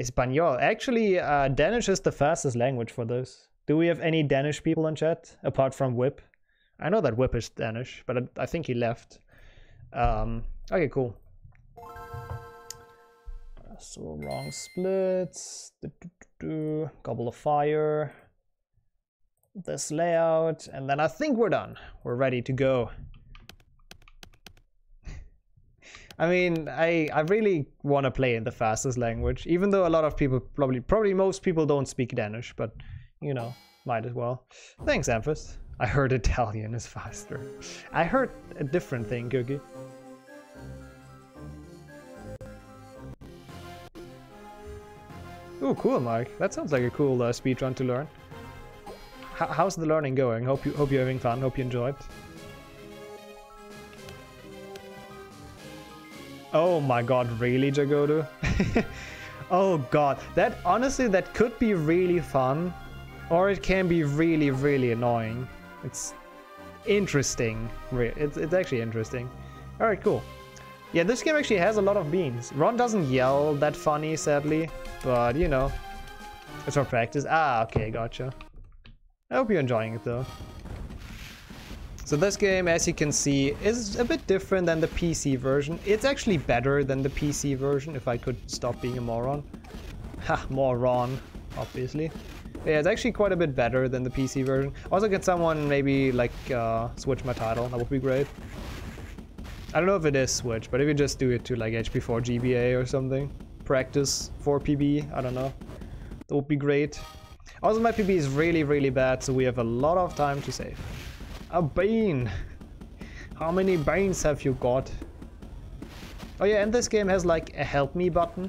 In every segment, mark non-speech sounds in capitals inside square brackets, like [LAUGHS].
Espanol. Actually, uh, Danish is the fastest language for this. Do we have any Danish people in chat apart from Whip? I know that Whip is Danish, but I, I think he left. Um, okay, cool. So wrong splits. Do, do, do, Goblet of fire. This layout, and then I think we're done. We're ready to go. I mean, I, I really want to play in the fastest language, even though a lot of people probably, probably most people don't speak Danish, but you know, might as well. Thanks, Amphis. I heard Italian is faster. I heard a different thing, Cookie. Ooh, cool, Mike. That sounds like a cool uh, speedrun to learn. H how's the learning going? Hope you hope you're having fun. Hope you enjoyed. Oh my god, really, Jagodu? [LAUGHS] oh god, that honestly, that could be really fun, or it can be really, really annoying. It's interesting. It's, it's actually interesting. Alright, cool. Yeah, this game actually has a lot of beans. Ron doesn't yell that funny, sadly, but you know, it's for practice. Ah, okay, gotcha. I hope you're enjoying it though. So this game, as you can see, is a bit different than the PC version. It's actually better than the PC version, if I could stop being a moron. Ha, moron, obviously. Yeah, it's actually quite a bit better than the PC version. Also, get someone maybe like uh, switch my title, that would be great. I don't know if it is switch, but if you just do it to like HP4 GBA or something. Practice 4 PB, I don't know. That would be great. Also, my PB is really, really bad, so we have a lot of time to save. A bean! How many beans have you got? Oh yeah, and this game has like a help me button.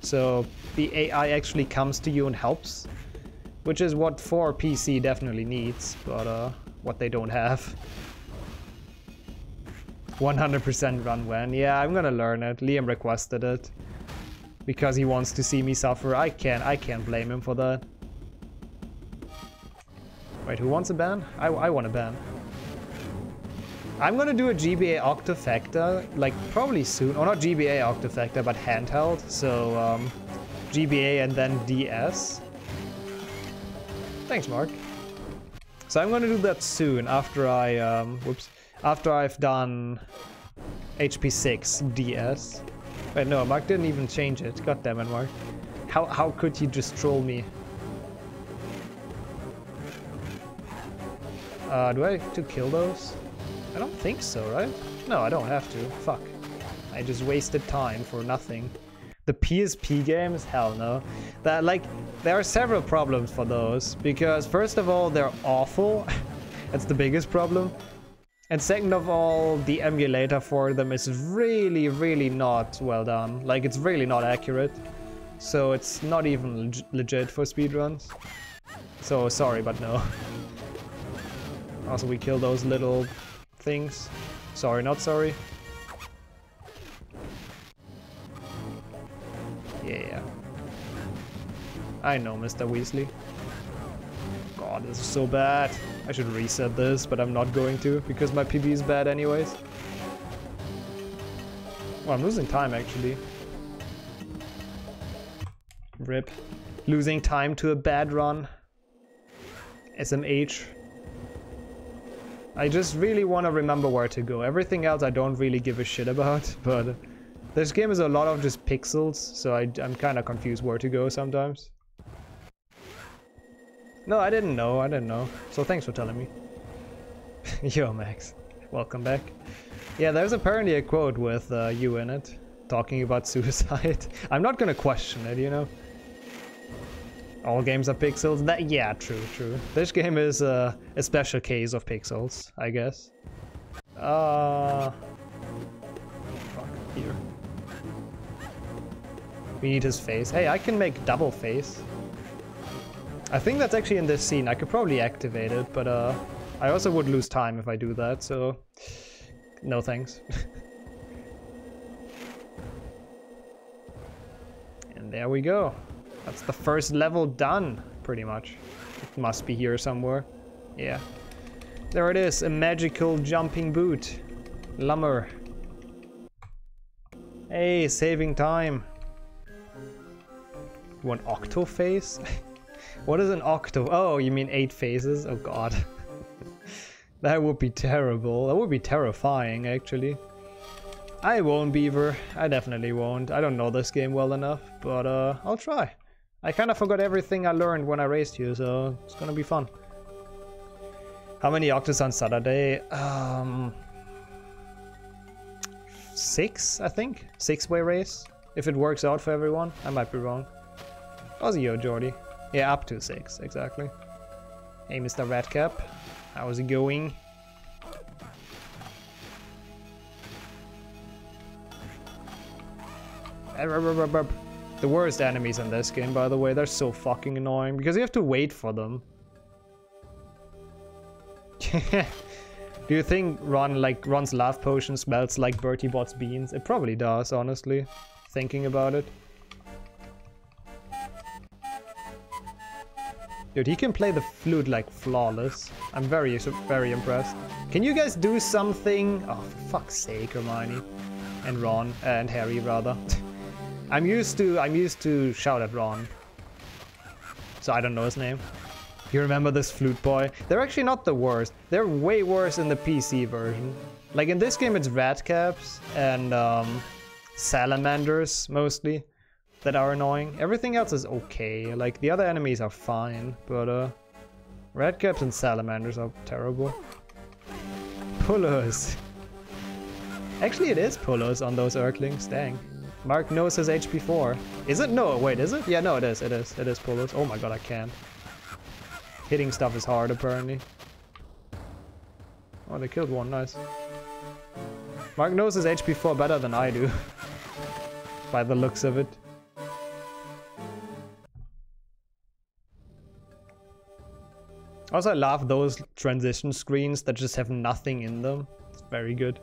So the AI actually comes to you and helps. Which is what 4 PC definitely needs, but uh, what they don't have. 100% run when. Yeah, I'm gonna learn it. Liam requested it. Because he wants to see me suffer. I can't, I can't blame him for that. Wait, who wants a ban? I, I want a ban. I'm gonna do a GBA Octafecta, like probably soon, or not GBA Octafecta, but handheld, so um, GBA and then DS. Thanks, Mark. So I'm gonna do that soon after I, um, whoops, after I've done HP6 DS. Wait, no, Mark didn't even change it. God damn it, Mark. How, how could you just troll me? Uh, do I have to kill those? I don't think so, right? No, I don't have to. Fuck. I just wasted time for nothing. The PSP games? Hell no. That like there are several problems for those because first of all they're awful. [LAUGHS] That's the biggest problem. And second of all, the emulator for them is really, really not well done. Like, it's really not accurate. So it's not even leg legit for speedruns. So sorry, but no. [LAUGHS] Also, we kill those little things. Sorry, not sorry. Yeah. I know, Mr. Weasley. God, this is so bad. I should reset this, but I'm not going to, because my PB is bad anyways. Well, I'm losing time, actually. Rip. Losing time to a bad run. SMH. I just really want to remember where to go. Everything else I don't really give a shit about, [LAUGHS] but this game is a lot of just pixels, so I, I'm kind of confused where to go sometimes. No, I didn't know, I didn't know. So thanks for telling me. [LAUGHS] Yo, Max. Welcome back. Yeah, there's apparently a quote with uh, you in it, talking about [LAUGHS] suicide. I'm not gonna question it, you know? All games are pixels? That Yeah, true, true. This game is uh, a special case of pixels, I guess. Uh... Fuck, here. We need his face. Hey, I can make double face. I think that's actually in this scene. I could probably activate it, but uh, I also would lose time if I do that, so... No thanks. [LAUGHS] and there we go. That's the first level done, pretty much. It must be here somewhere. Yeah. There it is, a magical jumping boot. Lumber. Hey, saving time. One octo phase? [LAUGHS] what is an octo? Oh, you mean eight phases? Oh god. [LAUGHS] that would be terrible. That would be terrifying, actually. I won't, Beaver. I definitely won't. I don't know this game well enough, but uh, I'll try. I kind of forgot everything I learned when I raced you, so it's gonna be fun. How many octos on Saturday? Um, six, I think. Six-way race. If it works out for everyone. I might be wrong. How's it, yo, Jordy? Yeah, up to six, exactly. Hey, Mr. Redcap. How's it going? The worst enemies in this game, by the way, they're so fucking annoying because you have to wait for them. [LAUGHS] Do you think Ron like Ron's love potion smells like Bertie Bott's beans? It probably does, honestly. Thinking about it. Dude, he can play the flute like flawless. I'm very, very impressed. Can you guys do something? Oh, for fuck's sake, Hermione. And Ron, and Harry, rather. [LAUGHS] I'm used to, I'm used to shout at Ron. So I don't know his name. You remember this flute boy? They're actually not the worst. They're way worse in the PC version. Like in this game, it's ratcaps and um, salamanders mostly that are annoying. Everything else is okay. Like the other enemies are fine, but uh, ratcaps and salamanders are terrible. Pullers. Actually, it is pullers on those Erklings. Dang. Mark knows his HP 4. Is it? No, wait, is it? Yeah, no, it is. It is. It is pullers. Oh my god, I can't. Hitting stuff is hard, apparently. Oh, they killed one. Nice. Mark knows his HP 4 better than I do. [LAUGHS] By the looks of it. Also, I love those transition screens that just have nothing in them. It's very good.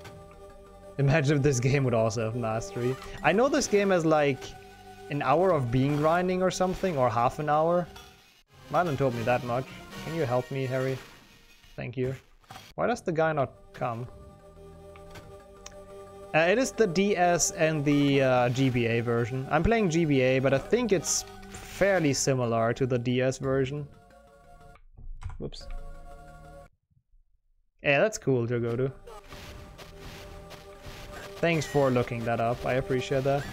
Imagine if this game would also have mastery. I know this game has like an hour of bean grinding or something, or half an hour. Marlon told me that much. Can you help me, Harry? Thank you. Why does the guy not come? Uh, it is the DS and the uh, GBA version. I'm playing GBA, but I think it's fairly similar to the DS version. Whoops. Yeah, that's cool, Jogodu. Thanks for looking that up, I appreciate that.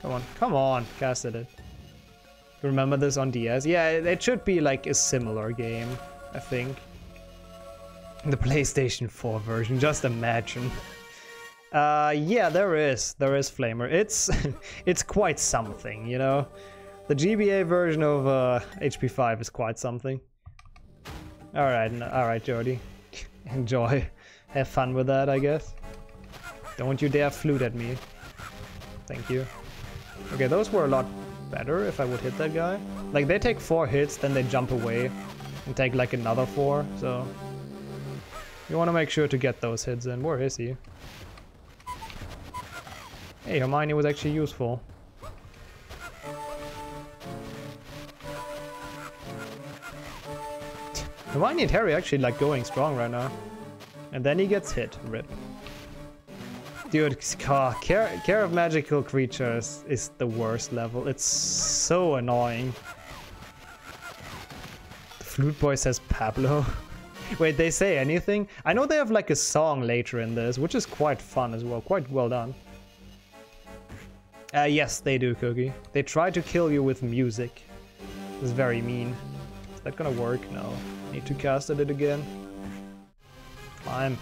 Come on, come on, casted it. Remember this on DS? Yeah, it should be like a similar game, I think. The [LAUGHS] PlayStation 4 version, just imagine. Uh, yeah, there is, there is Flamer. It's, [LAUGHS] it's quite something, you know? The GBA version of uh, HP5 is quite something. Alright, alright, Jordy. Enjoy. Have fun with that, I guess. Don't you dare flute at me. Thank you. Okay, those were a lot better if I would hit that guy. Like, they take four hits, then they jump away and take like another four, so... You want to make sure to get those hits in. Where is he? Hey, Hermione was actually useful. Hermione and Harry actually like going strong right now. And then he gets hit. Rip. Dude, care, care of magical creatures is the worst level. It's so annoying. The flute boy says Pablo. [LAUGHS] Wait, they say anything? I know they have like a song later in this, which is quite fun as well. Quite well done. Uh, yes, they do, Cookie. They try to kill you with music. It's very mean. Is that gonna work? No. Need to cast at it again. Climb.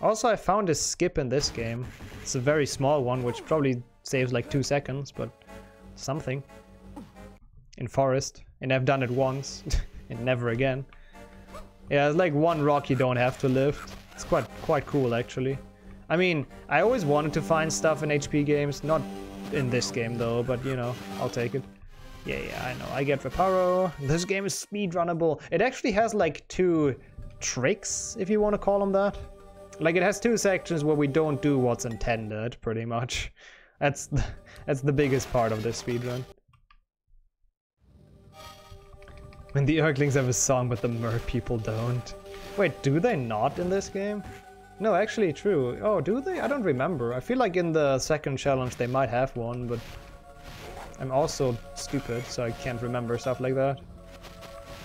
Also, I found a skip in this game. It's a very small one, which probably saves like two seconds, but something. In forest. And I've done it once, [LAUGHS] and never again. Yeah, it's like one rock you don't have to lift. It's quite quite cool, actually. I mean, I always wanted to find stuff in HP games. Not in this game, though, but, you know, I'll take it. Yeah, yeah, I know. I get Reparo. This game is speedrunnable. It actually has, like, two tricks, if you want to call them that. Like it has two sections where we don't do what's intended, pretty much. That's the, that's the biggest part of this speedrun. When the Erklings have a song but the Mer people don't. Wait, do they not in this game? No, actually true. Oh, do they? I don't remember. I feel like in the second challenge they might have one, but I'm also stupid, so I can't remember stuff like that.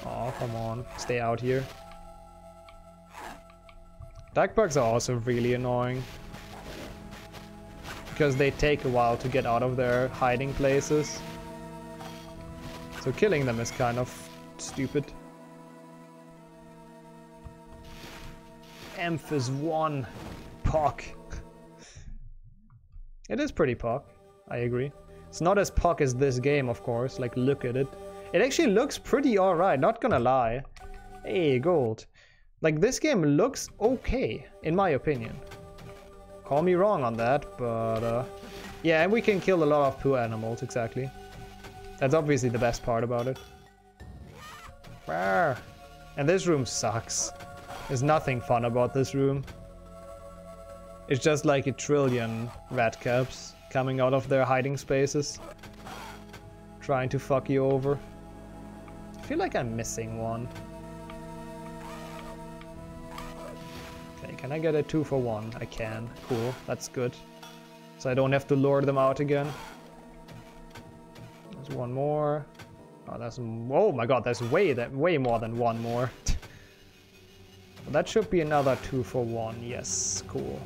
Oh, come on. Stay out here. Dark bugs are also really annoying. Because they take a while to get out of their hiding places. So killing them is kind of stupid. Emphys 1. Pock. [LAUGHS] it is pretty Pock. I agree. It's not as puck as this game, of course. Like, look at it. It actually looks pretty alright, not gonna lie. Hey, gold. Like, this game looks okay, in my opinion. Call me wrong on that, but... Uh, yeah, and we can kill a lot of poor animals, exactly. That's obviously the best part about it. And this room sucks. There's nothing fun about this room. It's just like a trillion rat caps coming out of their hiding spaces. Trying to fuck you over. I feel like I'm missing one. Okay, can I get a two for one? I can. Cool, that's good. So I don't have to lure them out again. There's one more. Oh, that's oh my god, there's way that way more than one more. [LAUGHS] that should be another two for one. Yes, cool.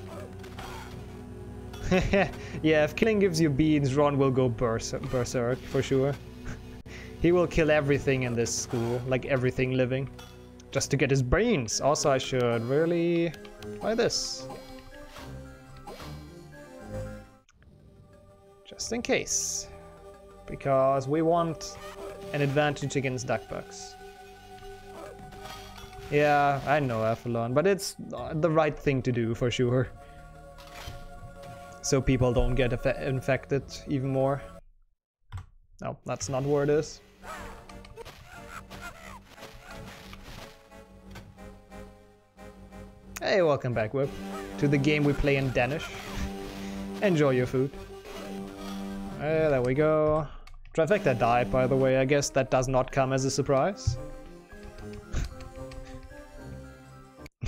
[LAUGHS] yeah, if killing gives you beans, Ron will go berserk for sure. [LAUGHS] he will kill everything in this school, like everything living, just to get his brains. Also, I should really buy this. Just in case. Because we want an advantage against duckbugs. Yeah, I know Athlon, but it's the right thing to do for sure so people don't get infected even more. No, that's not where it is. Hey, welcome back, Whip, to the game we play in Danish. Enjoy your food. Uh, there we go. Trifecta died, by the way. I guess that does not come as a surprise.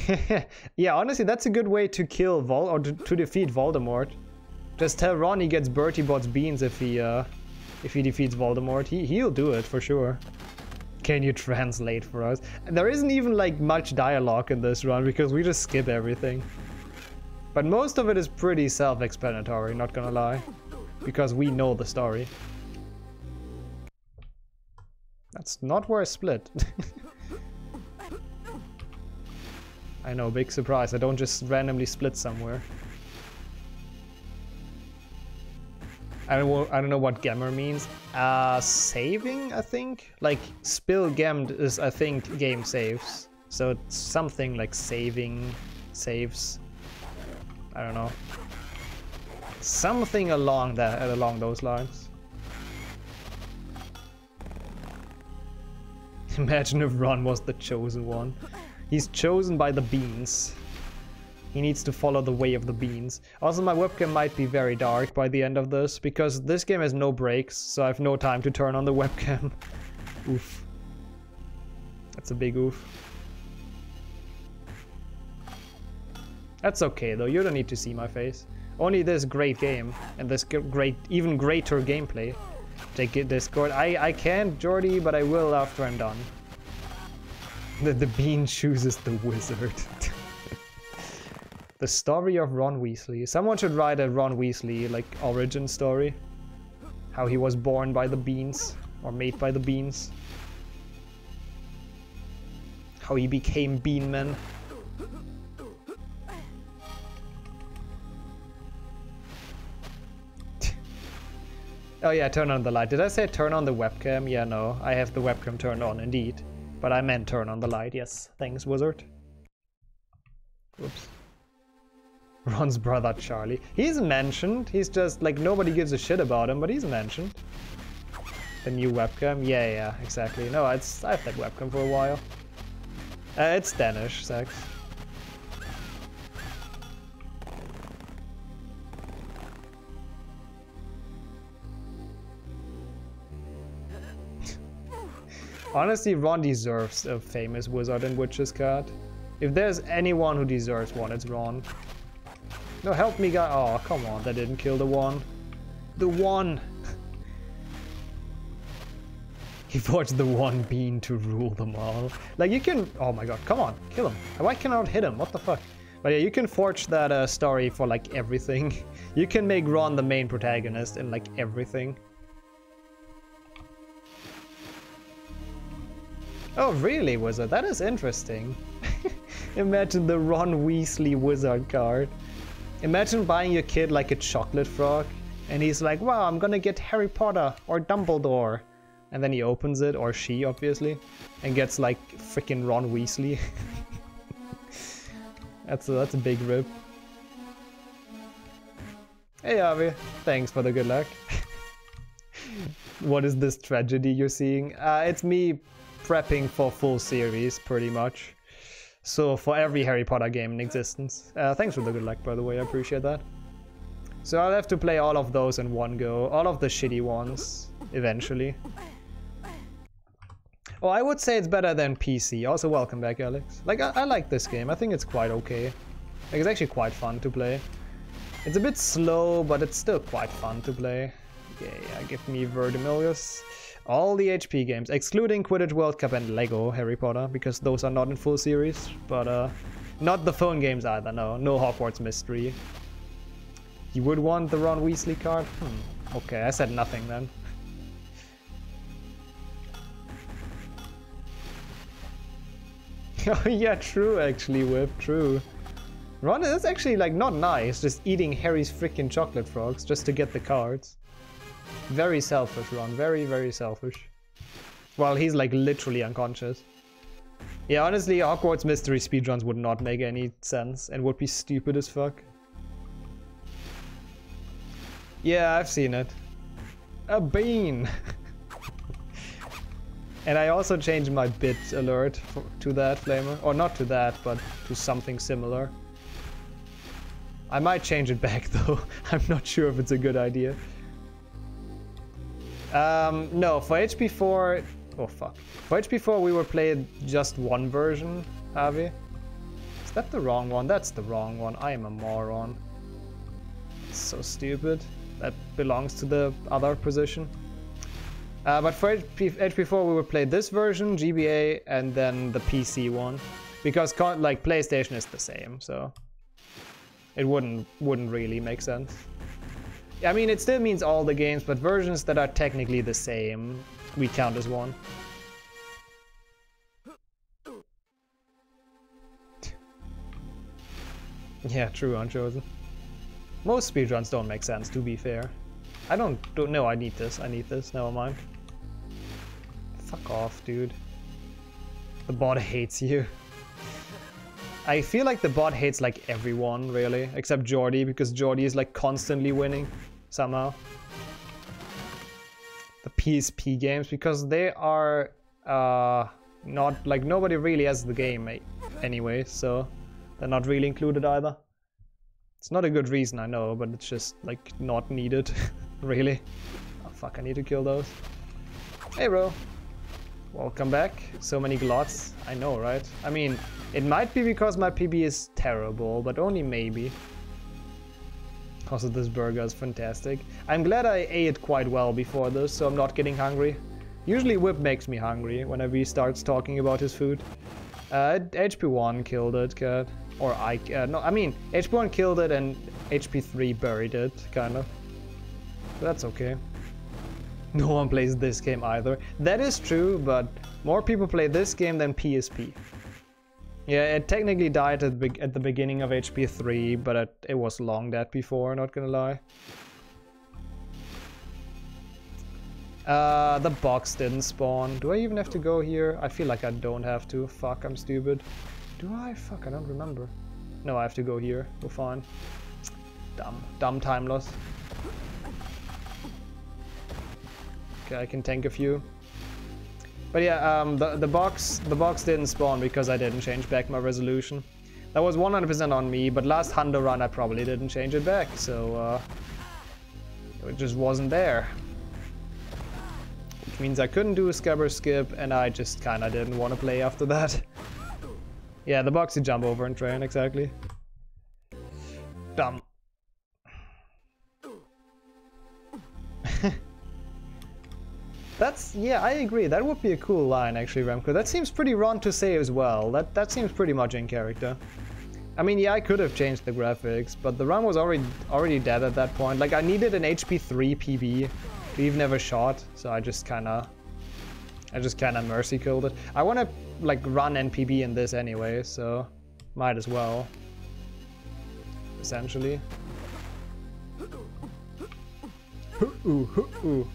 [LAUGHS] yeah, honestly, that's a good way to kill Vol or to, to defeat Voldemort. Just tell Ron he gets Bertie Bott's beans if he uh, if he defeats Voldemort. He he'll do it for sure. Can you translate for us? There isn't even like much dialogue in this run because we just skip everything. But most of it is pretty self-explanatory, not gonna lie. Because we know the story. That's not where I split. [LAUGHS] I know, big surprise. I don't just randomly split somewhere. I don't, I don't know what Gemmer means. Uh, saving, I think? Like, spill gemmed is, I think, game saves. So it's something like saving, saves. I don't know. Something along that, along those lines. [LAUGHS] Imagine if Ron was the chosen one. He's chosen by the beans. He needs to follow the way of the beans. Also, my webcam might be very dark by the end of this, because this game has no breaks, so I have no time to turn on the [LAUGHS] webcam. oof. That's a big oof. That's okay though, you don't need to see my face. Only this great game, and this great, even greater gameplay. Take it Discord. I, I can't, Jordy, but I will after I'm done. The, the bean [LAUGHS] chooses the wizard. The story of Ron Weasley. Someone should write a Ron Weasley, like, origin story. How he was born by the beans, or made by the beans. How he became Beanman. [LAUGHS] oh yeah, turn on the light. Did I say turn on the webcam? Yeah, no. I have the webcam turned on, indeed. But I meant turn on the light, yes. Thanks, wizard. Oops. [LAUGHS] Ron's brother Charlie. He's mentioned. He's just like nobody gives a shit about him, but he's mentioned. The new webcam. Yeah, yeah, exactly. No, it's I've had webcam for a while. Uh, it's Danish sex. [LAUGHS] Honestly, Ron deserves a famous Wizard and Witches card. If there's anyone who deserves one, it's Ron. No, help me, guy. Oh, come on. That didn't kill the one. The one. he forged the one bean to rule them all. Like, you can... Oh my god, come on. Kill him. Why cannot hit him? What the fuck? But yeah, you can forge that uh, story for, like, everything. [LAUGHS] you can make Ron the main protagonist in, like, everything. Oh, really, Wizard? That is interesting. [LAUGHS] Imagine the Ron Weasley Wizard card. Imagine buying your kid like a chocolate frog, and he's like, wow, I'm gonna get Harry Potter or Dumbledore. And then he opens it, or she, obviously, and gets like freaking Ron Weasley. [LAUGHS] that's, a, that's a big rip. Hey, Avi. Thanks for the good luck. [LAUGHS] what is this tragedy you're seeing? Uh, it's me prepping for full series, pretty much. So for every Harry Potter game in existence. Uh, thanks for the good luck, by the way, I appreciate that. So I'll have to play all of those in one go, all of the shitty ones, eventually. Oh, I would say it's better than PC. Also, welcome back, Alex. Like, I, I like this game. I think it's quite okay. Like, it's actually quite fun to play. It's a bit slow, but it's still quite fun to play. Yeah, yeah, give me Verdimillious. All the HP games, excluding Quidditch World Cup and Lego Harry Potter, because those are not in full series, but uh, not the phone games either, no. No Hogwarts Mystery. You would want the Ron Weasley card? Hmm. Okay, I said nothing then. [LAUGHS] oh yeah, true actually, Whip, true. Ron is actually like not nice, just eating Harry's freaking chocolate frogs just to get the cards. Very selfish, Ron. Very, very selfish. Well, he's like literally unconscious. Yeah, honestly, Hogwarts mystery speedruns would not make any sense and would be stupid as fuck. Yeah, I've seen it. A bean! [LAUGHS] and I also changed my bit alert to that flamer. Or not to that, but to something similar. I might change it back [LAUGHS] though. I'm not sure if it's a good idea. Um, no, for HP4... Oh, fuck. For HP4 we were playing just one version, Avi. Is that the wrong one? That's the wrong one. I am a moron. so stupid. That belongs to the other position. Uh, but for HP, HP4 we would play this version, GBA, and then the PC one. Because like PlayStation is the same, so it wouldn't wouldn't really make sense. I mean, it still means all the games, but versions that are technically the same, we count as one. yeah, true, Unchosen. Most speedruns don't make sense, to be fair. I don't, don't know, I need this, I need this, never mind. Fuck off, dude. The bot [LAUGHS] hates you. I feel like the bot hates like everyone, really, except Jordy, because Jordy is like constantly winning somehow. The PSP games because they are uh, not like nobody really has the game anyway, so they're not really included either. It's not a good reason, I know, but it's just like not needed, [LAUGHS] really. Oh fuck, I need to kill those. Hey bro, welcome back. So many glots, I know, right? I mean, it might be because my PB is terrible, but only maybe. Also, this burger is fantastic. I'm glad I ate quite well before this, so I'm not getting hungry. Usually Whip makes me hungry whenever he starts talking about his food. Uh, HP1 killed it, cat. Or I... Uh, no, I mean, HP1 killed it and HP3 buried it, kind of. That's okay. No one plays this game either. That is true, but more people play this game than PSP. Yeah, it technically died at, the, at the beginning of HP 3, but it, it was long dead before, not gonna lie. Uh, the box didn't spawn. Do I even have to go here? I feel like I don't have to. Fuck, I'm stupid. Do I? Fuck, I don't remember. No, I have to go here. We're fine. Dumb. Dumb time loss. Okay, I can tank a few. But yeah, um, the, the box the box didn't spawn because I didn't change back my resolution. That was 100% on me, but last Hundo run I probably didn't change it back, so uh, it just wasn't there. Which means I couldn't do a Scabber skip, and I just kinda didn't want to play after that. [LAUGHS] Yeah, the box you jump over and train, exactly. Dumb. That's, yeah, I agree. That would be a cool line, actually, Remco. That seems pretty wrong to say as well. That that seems pretty much in character. I mean, yeah, I could have changed the graphics, but the run was already already dead at that point. Like, I needed an HP 3 PB to even have a shot, so I just kind of... I just kind of mercy killed it. I want to, like, run NPB in this anyway, so might as well. Essentially. Ooh, ooh, ooh.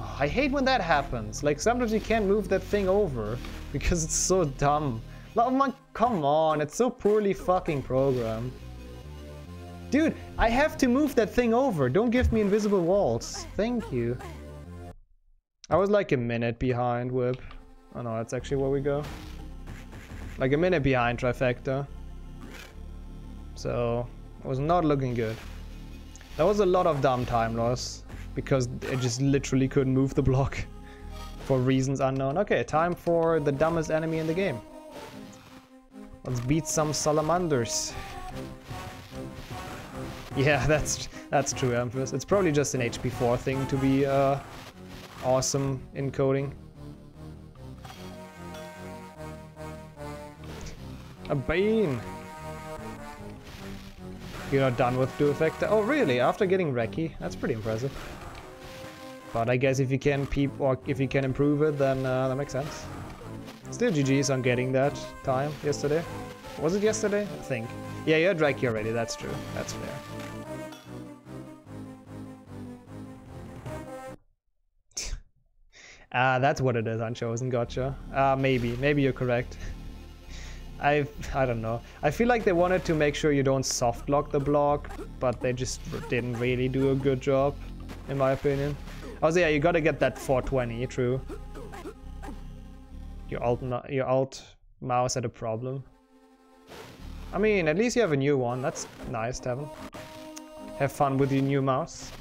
I hate when that happens. Like, sometimes you can't move that thing over because it's so dumb. Like, oh man, come on, it's so poorly fucking programmed. Dude, I have to move that thing over. Don't give me invisible walls. Thank you. I was like a minute behind Whip. Oh no, that's actually where we go. Like a minute behind Trifecta. So, it was not looking good. That was a lot of dumb time loss because I just literally couldn't move the block [LAUGHS] for reasons unknown. Okay, time for the dumbest enemy in the game. Let's beat some salamanders. [LAUGHS] Yeah, [LAUGHS] that's that's true. It's probably just an HP 4 thing to be uh, awesome in coding. A bean! You're not done with Do Effect? Oh really? After getting Reki? That's pretty impressive. But I guess if you can peep or if you can improve it, then uh, that makes sense. Still GG's on getting that time yesterday. Was it yesterday? I think. Yeah, you had Reki already, that's true. That's fair. [LAUGHS] Ah, uh, that's what it is, Unchosen, gotcha. Uh, maybe, maybe you're correct. [LAUGHS] I I don't know. I feel like they wanted to make sure you don't soft lock the block, but they just didn't really do a good job, in my opinion. Also, yeah, you gotta get that 420, true. Your alt, your alt mouse had a problem. I mean, at least you have a new one. That's nice, Tevin. Have fun with your new mouse.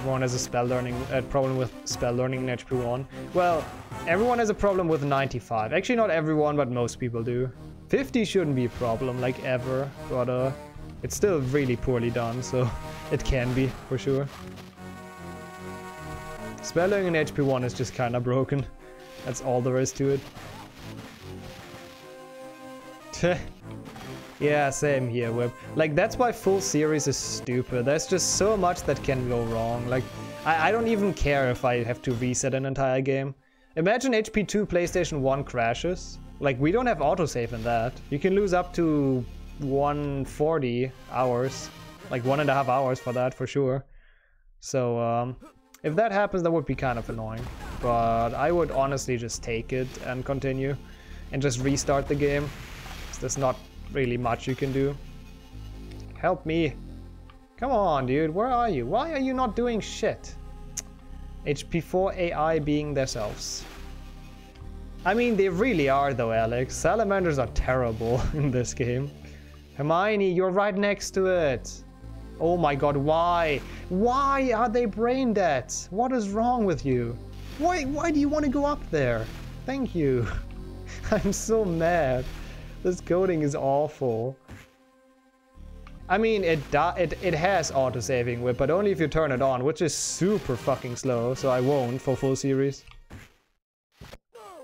Everyone has a spell learning problem with spell learning in HP 1. Well, everyone has a problem with 95. Actually, not everyone, but most people do. 50 shouldn't be a problem, like ever, but uh, it's still really poorly done, so [LAUGHS] it can be, for sure. Spelling in HP1 is just kinda broken. That's all there is to it. yeah, same here, Whip. Like, that's why full series is stupid. There's just so much that can go wrong. Like, I, I don't even care if I have to reset an entire game. Imagine HP2 PlayStation 1 crashes. Like, we don't have autosave in that. You can lose up to 140 hours, like one and a half hours for that for sure. So um, if that happens, that would be kind of annoying. But I would honestly just take it and continue and just restart the game. There's not really much you can do. Help me. Come on, dude. Where are you? Why are you not doing shit? HP4 AI being themselves. I mean, they really are though, Alex. Salamanders are terrible [LAUGHS] in this game. Hermione, you're right next to it. Oh my god, why? Why are they brain dead? What is wrong with you? Why, why do you want to go up there? Thank you. [LAUGHS] I'm so mad. This coding is awful. I mean, it it, it has auto-saving whip, but only if you turn it on, which is super fucking slow, so I won't for full series.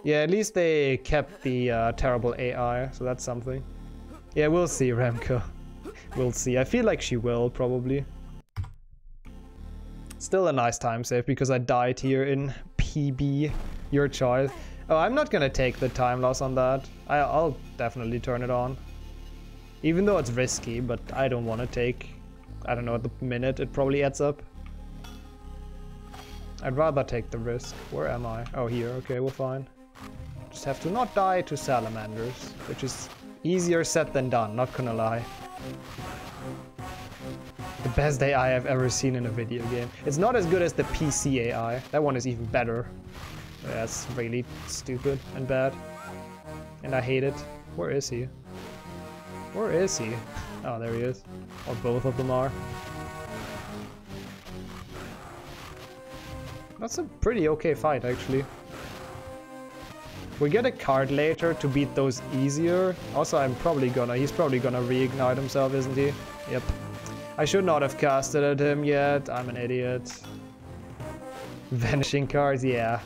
Yeah, at least they kept the uh, terrible AI, so that's something. Yeah, we'll see, Remco. We'll see. I feel like she will, probably. Still a nice time save, because I died here in PB. Your choice. Oh, I'm not gonna take the time loss on that. I, I'll definitely turn it on. Even though it's risky, but I don't want to take... I don't know, at the minute it probably adds up. I'd rather take the risk. Where am I? Oh, here. Okay, we're fine. Just have to not die to salamanders, which is Easier said than done, not gonna lie. The best AI I've ever seen in a video game. It's not as good as the PC AI. That one is even better. That's really stupid and bad. And I hate it. Where is he? Where is he? Oh, there he is. Or both of them are. That's a pretty okay fight, actually. We get a card later to beat those easier. Also, I'm probably gonna... He's probably gonna reignite himself, isn't he? Yep. I should not have casted at him yet. I'm an idiot. [LAUGHS] Vanishing cards, yeah.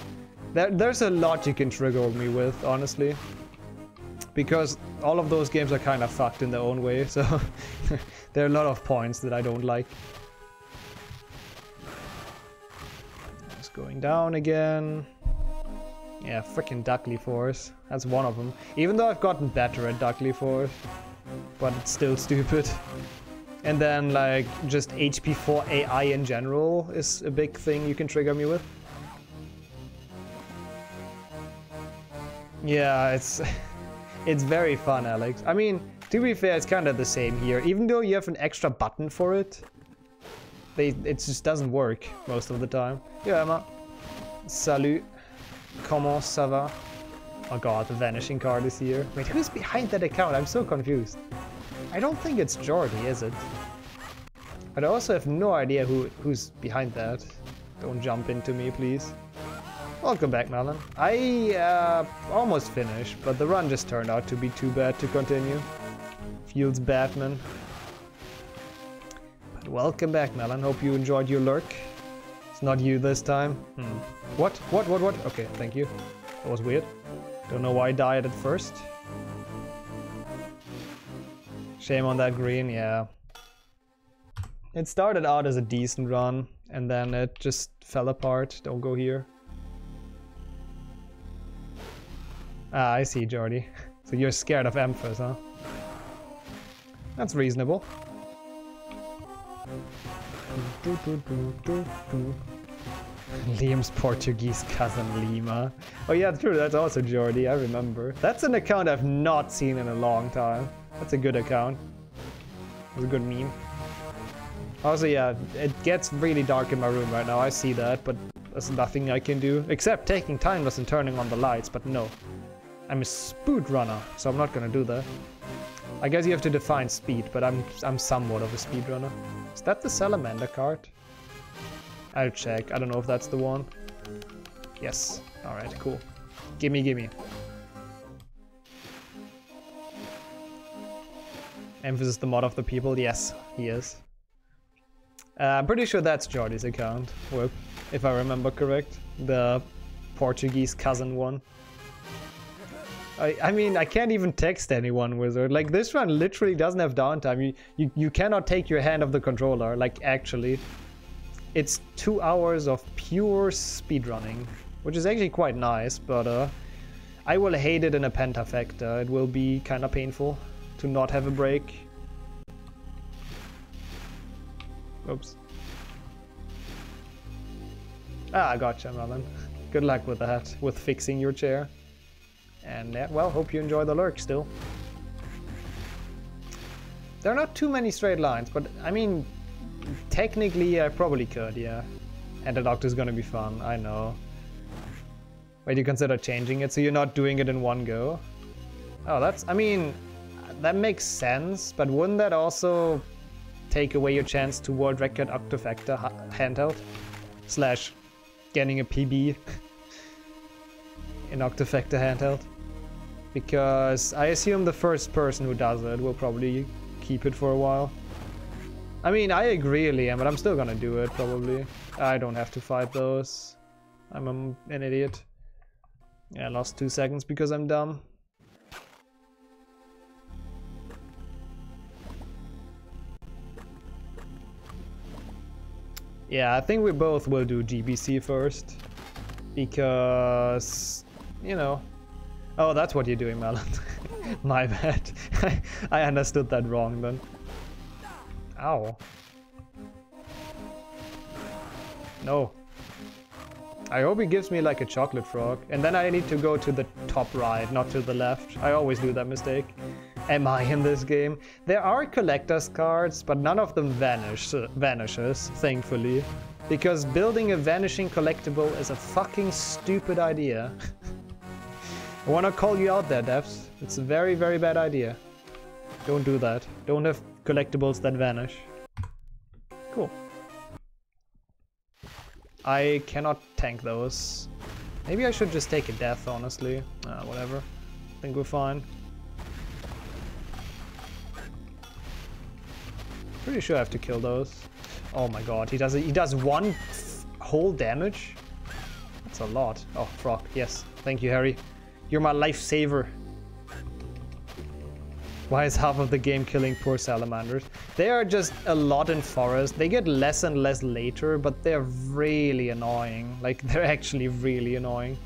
There, there's a lot you can trigger me with, honestly. Because all of those games are kind of fucked in their own way, so [LAUGHS] there are a lot of points that I don't like. It's going down again. Yeah, freaking Duckly Force. That's one of them. Even though I've gotten better at Duckly Force, but it's still stupid. And then like just HP 4 AI in general is a big thing you can trigger me with. Yeah, it's [LAUGHS] it's very fun, Alex. I mean, to be fair, it's kind of the same here. Even though you have an extra button for it, they it just doesn't work most of the time. Yeah, Emma. Salut. Comment ça va? Oh god, the vanishing card is here. Wait, who's behind that account? I'm so confused. I don't think it's Jordy, is it? But I also have no idea who who's behind that. Don't jump into me, please. Welcome back, Melon. I uh, almost finished, but the run just turned out to be too bad to continue. FeelsBadMan. But welcome back, Melon. Hope you enjoyed your lurk. It's not you this time. Hmm. What? What? What? What? Okay, thank you. That was weird. Don't know why I died at first. Shame on that green, yeah. It started out as a decent run, and then it just fell apart. Don't go here. Ah, I see, Jordy. [LAUGHS] So you're scared of Emphas, huh? That's reasonable. [LAUGHS] Liam's Portuguese cousin Lima. Oh yeah, true, that's also Jordy, I remember. That's an account I've not seen in a long time. That's a good account. It's a good meme. Also, yeah, it gets really dark in my room right now, I see that, but there's nothing I can do. Except taking timeless and turning on the lights, but no. I'm a speed runner, so I'm not gonna do that. I guess you have to define speed, but I'm I'm somewhat of a speed runner. Is that the Salamander card? I'll check. I don't know if that's the one. Yes. Alright, cool. Gimme, gimme. Emphasis the mod of the people. Yes, he is. Uh, I'm pretty sure that's Jordy's account, if I remember correct. The Portuguese cousin one. I, mean, I can't even text anyone, Wizard. Like, this run literally doesn't have downtime. You, you, you cannot take your hand off the controller, like, actually. It's two hours of pure speedrunning, which is actually quite nice, but uh, I will hate it in a pentafecta. It will be kind of painful to not have a break. Oops. Ah, gotcha, Melon. Good luck with that, with fixing your chair. And yeah, well, hope you enjoy the lurk still. There are not too many straight lines, but I mean, technically I probably could, yeah. And the doctor's gonna be fun, I know. Wait, you consider changing it so you're not doing it in one go? Oh, that's, I mean, that makes sense, but wouldn't that also take away your chance to world record Octafecta handheld? Slash getting a PB [LAUGHS] in Octafecta handheld? Because I assume the first person who does it will probably keep it for a while. I mean, I agree, Liam, but I'm still gonna do it, probably. I don't have to fight those. I'm an idiot. Yeah, I lost two seconds because I'm dumb. Yeah, I think we both will do GBC first. Because, you know. Oh, that's what you're doing, Melon. [LAUGHS] My bad. [LAUGHS] I understood that wrong then. Ow. No. I hope he gives me like a chocolate frog. And then I need to go to the top right, not to the left. I always do that mistake am I in this game? There are collector's cards, but none of them vanish, vanishes, thankfully. Because building a vanishing collectible is a fucking stupid idea. [LAUGHS] I wanna call you out there, devs. It's a very, very bad idea. Don't do that. Don't have collectibles that vanish. Cool. I cannot tank those. Maybe I should just take a death, honestly. Uh, whatever. I think we're fine. Pretty sure I have to kill those. Oh my god, he does he does one whole damage? That's a lot. Oh, frog. Yes. Thank you, Harry. You're my lifesaver. Why is half of the game killing poor salamanders? They are just a lot in forest. They get less and less later, but they're really annoying. [LAUGHS] Like, they're actually really annoying.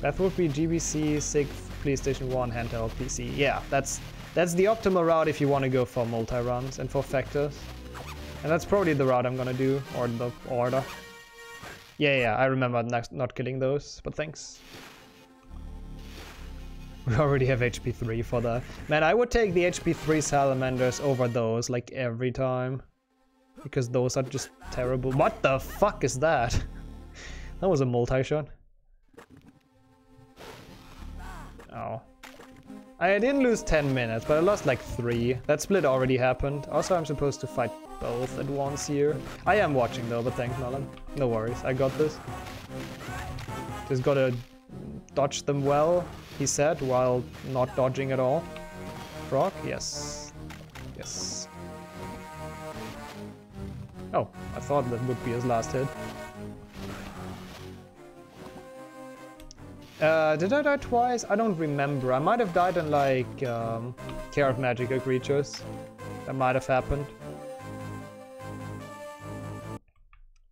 That would be GBC, SIG, PlayStation 1, handheld, PC. Yeah, that's that's the optimal route if you want to go for multi-runs and for factors. And that's probably the route I'm gonna do, or the order. Yeah, yeah, I remember not killing those, but thanks. We already have HP 3 for that. Man, I would take the HP 3 salamanders over those, like, every time. Because those are just terrible. What the fuck is that? [LAUGHS] that was a multi-shot. Oh. I didn't lose 10 minutes, but I lost like 3. That split already happened. Also, I'm supposed to fight both at once here. I am watching though, but thanks, Melon. No worries, I got this. Just gotta dodge them well, he said, while not dodging at all. Frog? Yes. Yes. Oh, I thought that would be his last hit. Uh, did I die twice? I don't remember. I might have died in like um, Care of Magical Creatures. That might have happened.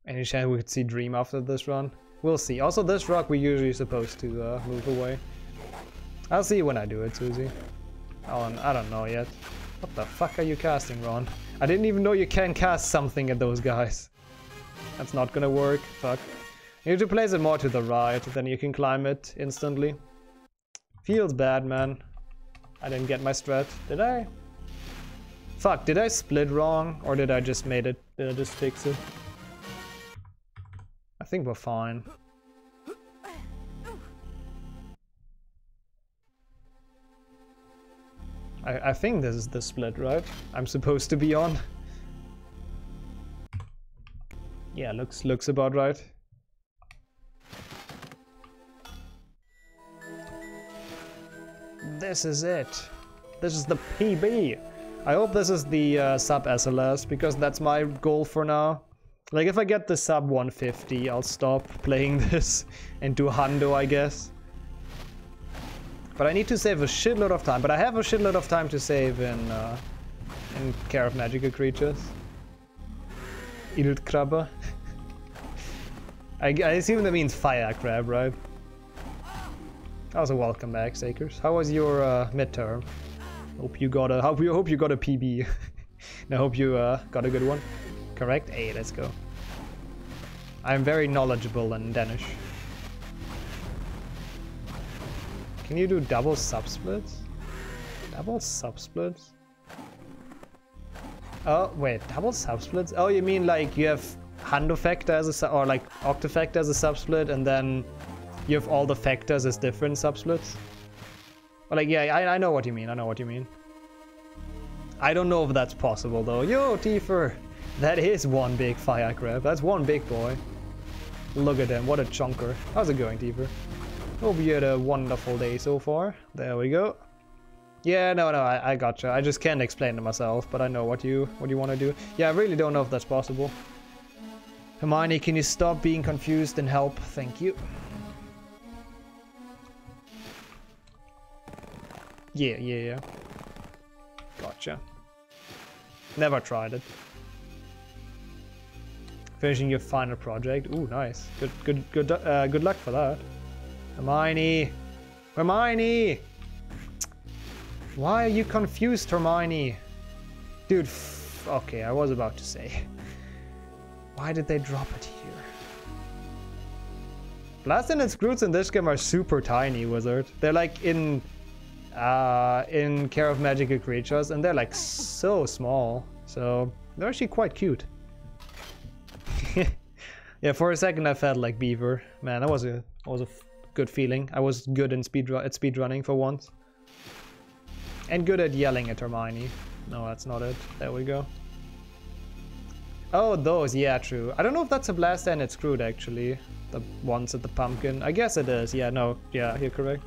Any chance we could see Dream after this run? We'll see. Also, this rock we're usually supposed to uh, move away. I'll see you when I do it, Susie. Oh, I don't know yet. What the fuck are you casting, Ron? I didn't even know you can cast something at those guys. That's not gonna work. Fuck. You need to place it more to the right, then you can climb it instantly. Feels bad, man. I didn't get my strat. Did I? Fuck, did I split wrong? Or did I just made it? Did I just fix it? I think we're fine. I, I think this is the split, right? I'm supposed to be on. Yeah, looks looks about right. This is it. This is the PB. I hope this is the uh, sub SLS because that's my goal for now. Like if I get the sub 150, I'll stop playing [LAUGHS] this and do Hundo, I guess. But I need to save a shitload of time. But I have a shitload of time to save in, uh, in Care of Magical Creatures. Ildkrabbe. I, I assume that means fire crab, right? Also, welcome back, Sakers. How was your uh, midterm? Hope you got a hope you hope you got a PB. [LAUGHS] I hope you uh, got a good one. Correct? Hey, let's go. I'm very knowledgeable in Danish. Can you do double subsplits? Double subsplits? Oh, wait, double subsplits? Oh, you mean like you have Hundo factor as a, or like Octafactor as a subsplit and then you have all the factors as different subsplits? But like, yeah, I, I know what you mean. I know what you mean. I don't know if that's possible though. Yo, Tifer! That is one big fire crab. That's one big boy. Look at him. What a chunker. How's it going, Tifer? Hope you had a wonderful day so far. There we go. Yeah, no, no, I, I gotcha. I just can't explain to myself, but I know what you what you want to do. Yeah, I really don't know if that's possible. Hermione, can you stop being confused and help? Thank you. Yeah, yeah, yeah. Gotcha. Never tried it. Finishing your final project. Ooh, nice. Good, good, good, uh, good luck for that. Hermione! Hermione! Why are you confused, Hermione? Dude, okay, I was about to say. Why did they drop it here? Blast-Ended Skrewts in this game are super tiny, Wizard. They're like in uh, in Care of Magical Creatures, and they're like so small. So they're actually quite cute. [LAUGHS] yeah, for a second I felt like Beaver. Man, that was a that was a good feeling. I was good in speed at speed running for once, and good at yelling at Hermione. No, that's not it. There we go. Oh, those, yeah, true. I don't know if that's a Blast-Ended Skrewt, actually. The ones at the pumpkin. I guess it is. Yeah, no. Yeah, you're correct.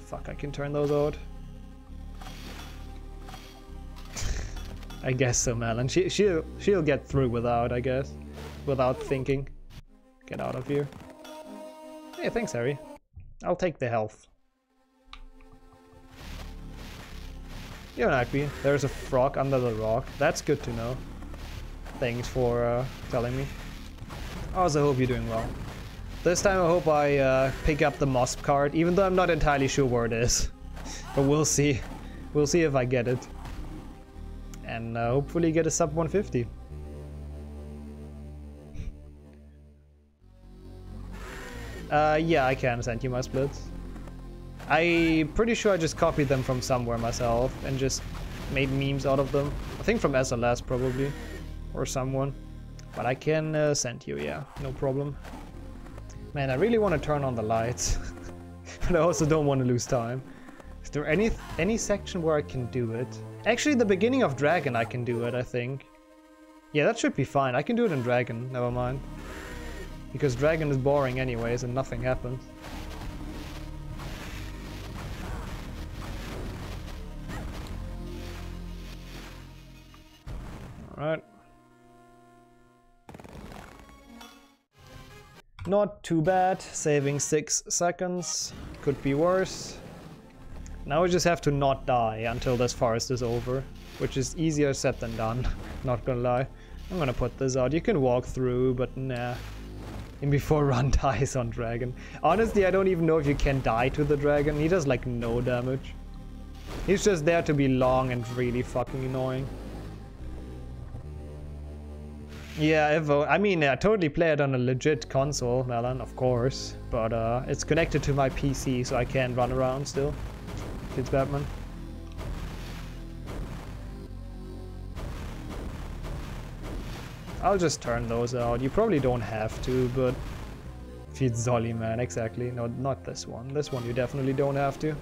Fuck, I can turn those out. [LAUGHS] I guess so, Melon. She, she'll, she'll get through without, I guess. Without thinking. Get out of here. Hey, thanks, Harry. I'll take the health. You're not happy. There's a frog under the rock. That's good to know. Thanks for uh, telling me. Also hope you're doing well. This time I hope I uh, pick up the Mosp card, even though I'm not entirely sure where it is. [LAUGHS] but we'll see. We'll see if I get it. And uh, hopefully get a sub 150. Uh, yeah, I can send you my splits. I'm pretty sure I just copied them from somewhere myself and just made memes out of them. I think from SLS probably, or someone. But I can uh, send you, yeah, no problem. Man, I really want to turn on the lights, [LAUGHS] but I also don't want to lose time. Is there any any section where I can do it? Actually, the beginning of Dragon I can do it, I think. Yeah, that should be fine. I can do it in Dragon, never mind. Because Dragon is boring anyways and nothing happens. Alright. Not too bad, saving 6 seconds. Could be worse. Now we just have to not die until this forest is over. Which is easier said than done, [LAUGHS] not gonna lie. I'm gonna put this out. You can walk through, but nah. And before [LAUGHS] Run dies on Dragon. Honestly, I don't even know if you can die to the Dragon. He does like no damage. He's just there to be long and really fucking annoying. Yeah. I mean, I totally play it on a legit console, Melon, of course. But uh, it's connected to my PC, so I can run around still. Kids Batman. I'll just turn those out. You probably don't have to, but... Feed Zolly, man, exactly. No, not this one. This one you definitely don't have to.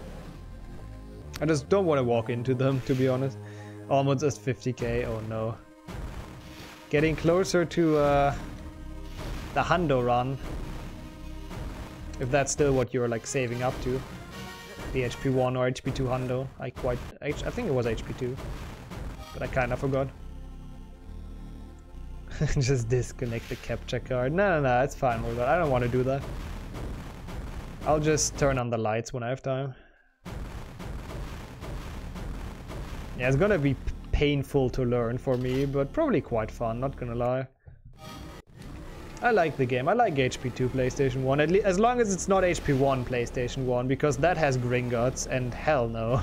I just don't want to walk into them, to be honest. Almost just 50k, oh no. Getting closer to uh, the Hundo run. If that's still what you're like saving up to. The HP 1 or HP 2 Hundo. I quite, I think it was HP 2. But I kinda forgot. [LAUGHS] Just disconnect the capture card. No, no, no, it's fine, Morgoth. I don't want to do that. I'll just turn on the lights when I have time. Yeah, it's gonna be painful to learn for me, but probably quite fun, not gonna lie. I like the game. I like HP2 PlayStation 1, at least as long as it's not HP1 PlayStation 1, because that has Gringotts, and hell no.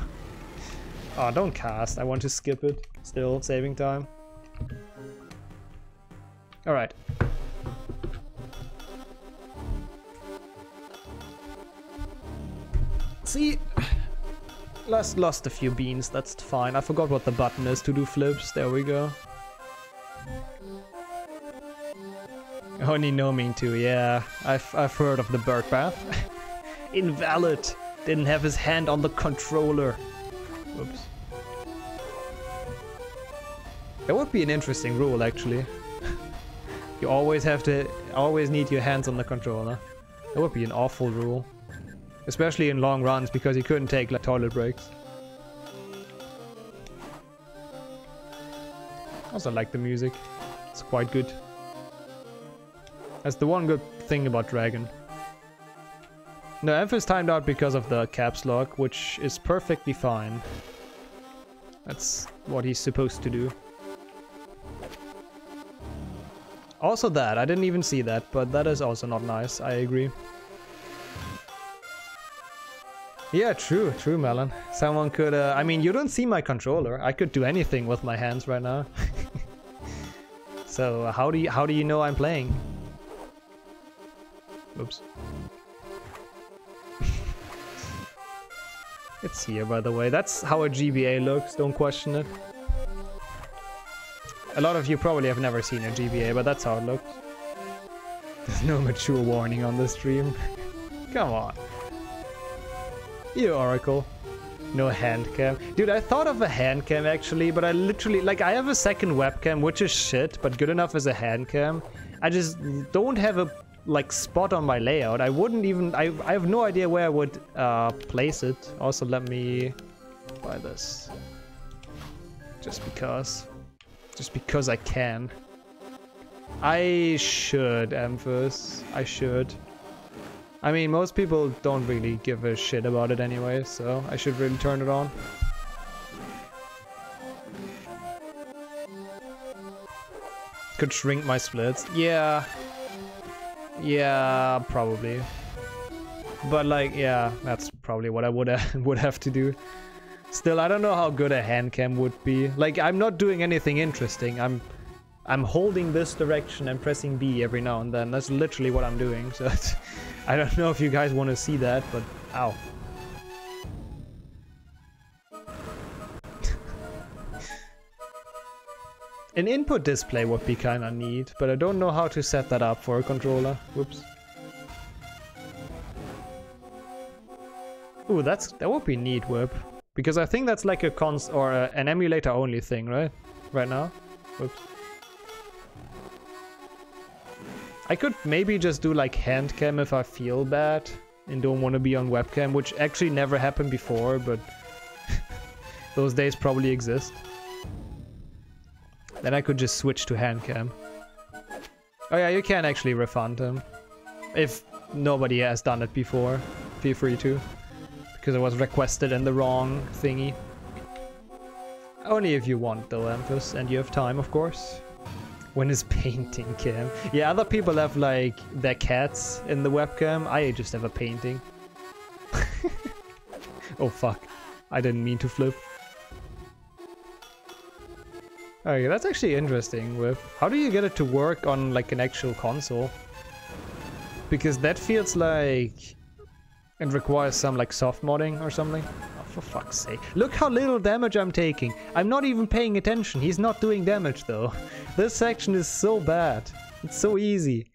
oh, [LAUGHS] don't cast. I want to skip it. Still, saving time. Alright. See, Lost, lost a few beans, that's fine. I forgot what the button is to do flips. There we go. Only mean too, yeah. I've, I've heard of the bird bath. [LAUGHS] Invalid! Didn't have his hand on the controller. Whoops. That would be an interesting rule, actually. You always have to, always need your hands on the controller. That would be an awful rule. Especially in long runs because you couldn't take like toilet breaks. Also like the music. It's quite good. That's the one good thing about Dragon. No, Amph timed out because of the caps lock, which is perfectly fine. That's what he's supposed to do. Also that, I didn't even see that, but that is also not nice, I agree. Yeah, true, true, Melon. Someone could, uh, I mean, you don't see my controller. I could do anything with my hands right now. [LAUGHS] so uh, how do you, how do you know I'm playing? Oops. [LAUGHS] it's here, by the way. That's how a GBA looks, don't question it. A lot of you probably have never seen a GBA, but that's how it looks. There's no mature warning on the stream. [LAUGHS] Come on. You Oracle. No hand cam. Dude, I thought of a hand cam actually, but I literally, like, I have a second webcam, which is shit, but good enough as a hand cam. I just don't have a, like, spot on my layout. I wouldn't even, I, I have no idea where I would uh, place it. Also, let me buy this. Just because. Just because I can. I should, Amphis. I should. I mean, most people don't really give a shit about it anyway, so I should really turn it on. Could shrink my splits. Yeah. Yeah, probably. But like, yeah, that's probably what I would [LAUGHS] would have to do. Still, I don't know how good a hand cam would be. Like, I'm not doing anything interesting. I'm I'm holding this direction and pressing B every now and then. That's literally what I'm doing. So [LAUGHS] I don't know if you guys want to see that, but ow. An input display would be kinda neat, but I don't know how to set that up for a controller. Whoops. Ooh, that's that would be neat, Whip. Because I think that's like a cons or a, an emulator only thing, right? Right now. I could maybe just do like hand cam if I feel bad and don't want to be on webcam, which actually never happened before, but [LAUGHS] those days probably exist. Then I could just switch to hand cam. Oh yeah, you can actually refund him. If nobody has done it before, feel free to. Because it was requested in the wrong thingy. Only if you want though, Amphis, and you have time, of course. When is [LAUGHS] painting cam? Yeah, other people have like their cats in the webcam. I just have a painting. [LAUGHS] oh fuck. I didn't mean to flip. Okay, that's actually interesting with how do you get it to work on like an actual console? Because that feels like it requires some like soft modding or something for fuck's sake. Look how little damage I'm taking. I'm not even paying attention. He's not doing damage though. [LAUGHS] This section is so bad. It's so easy.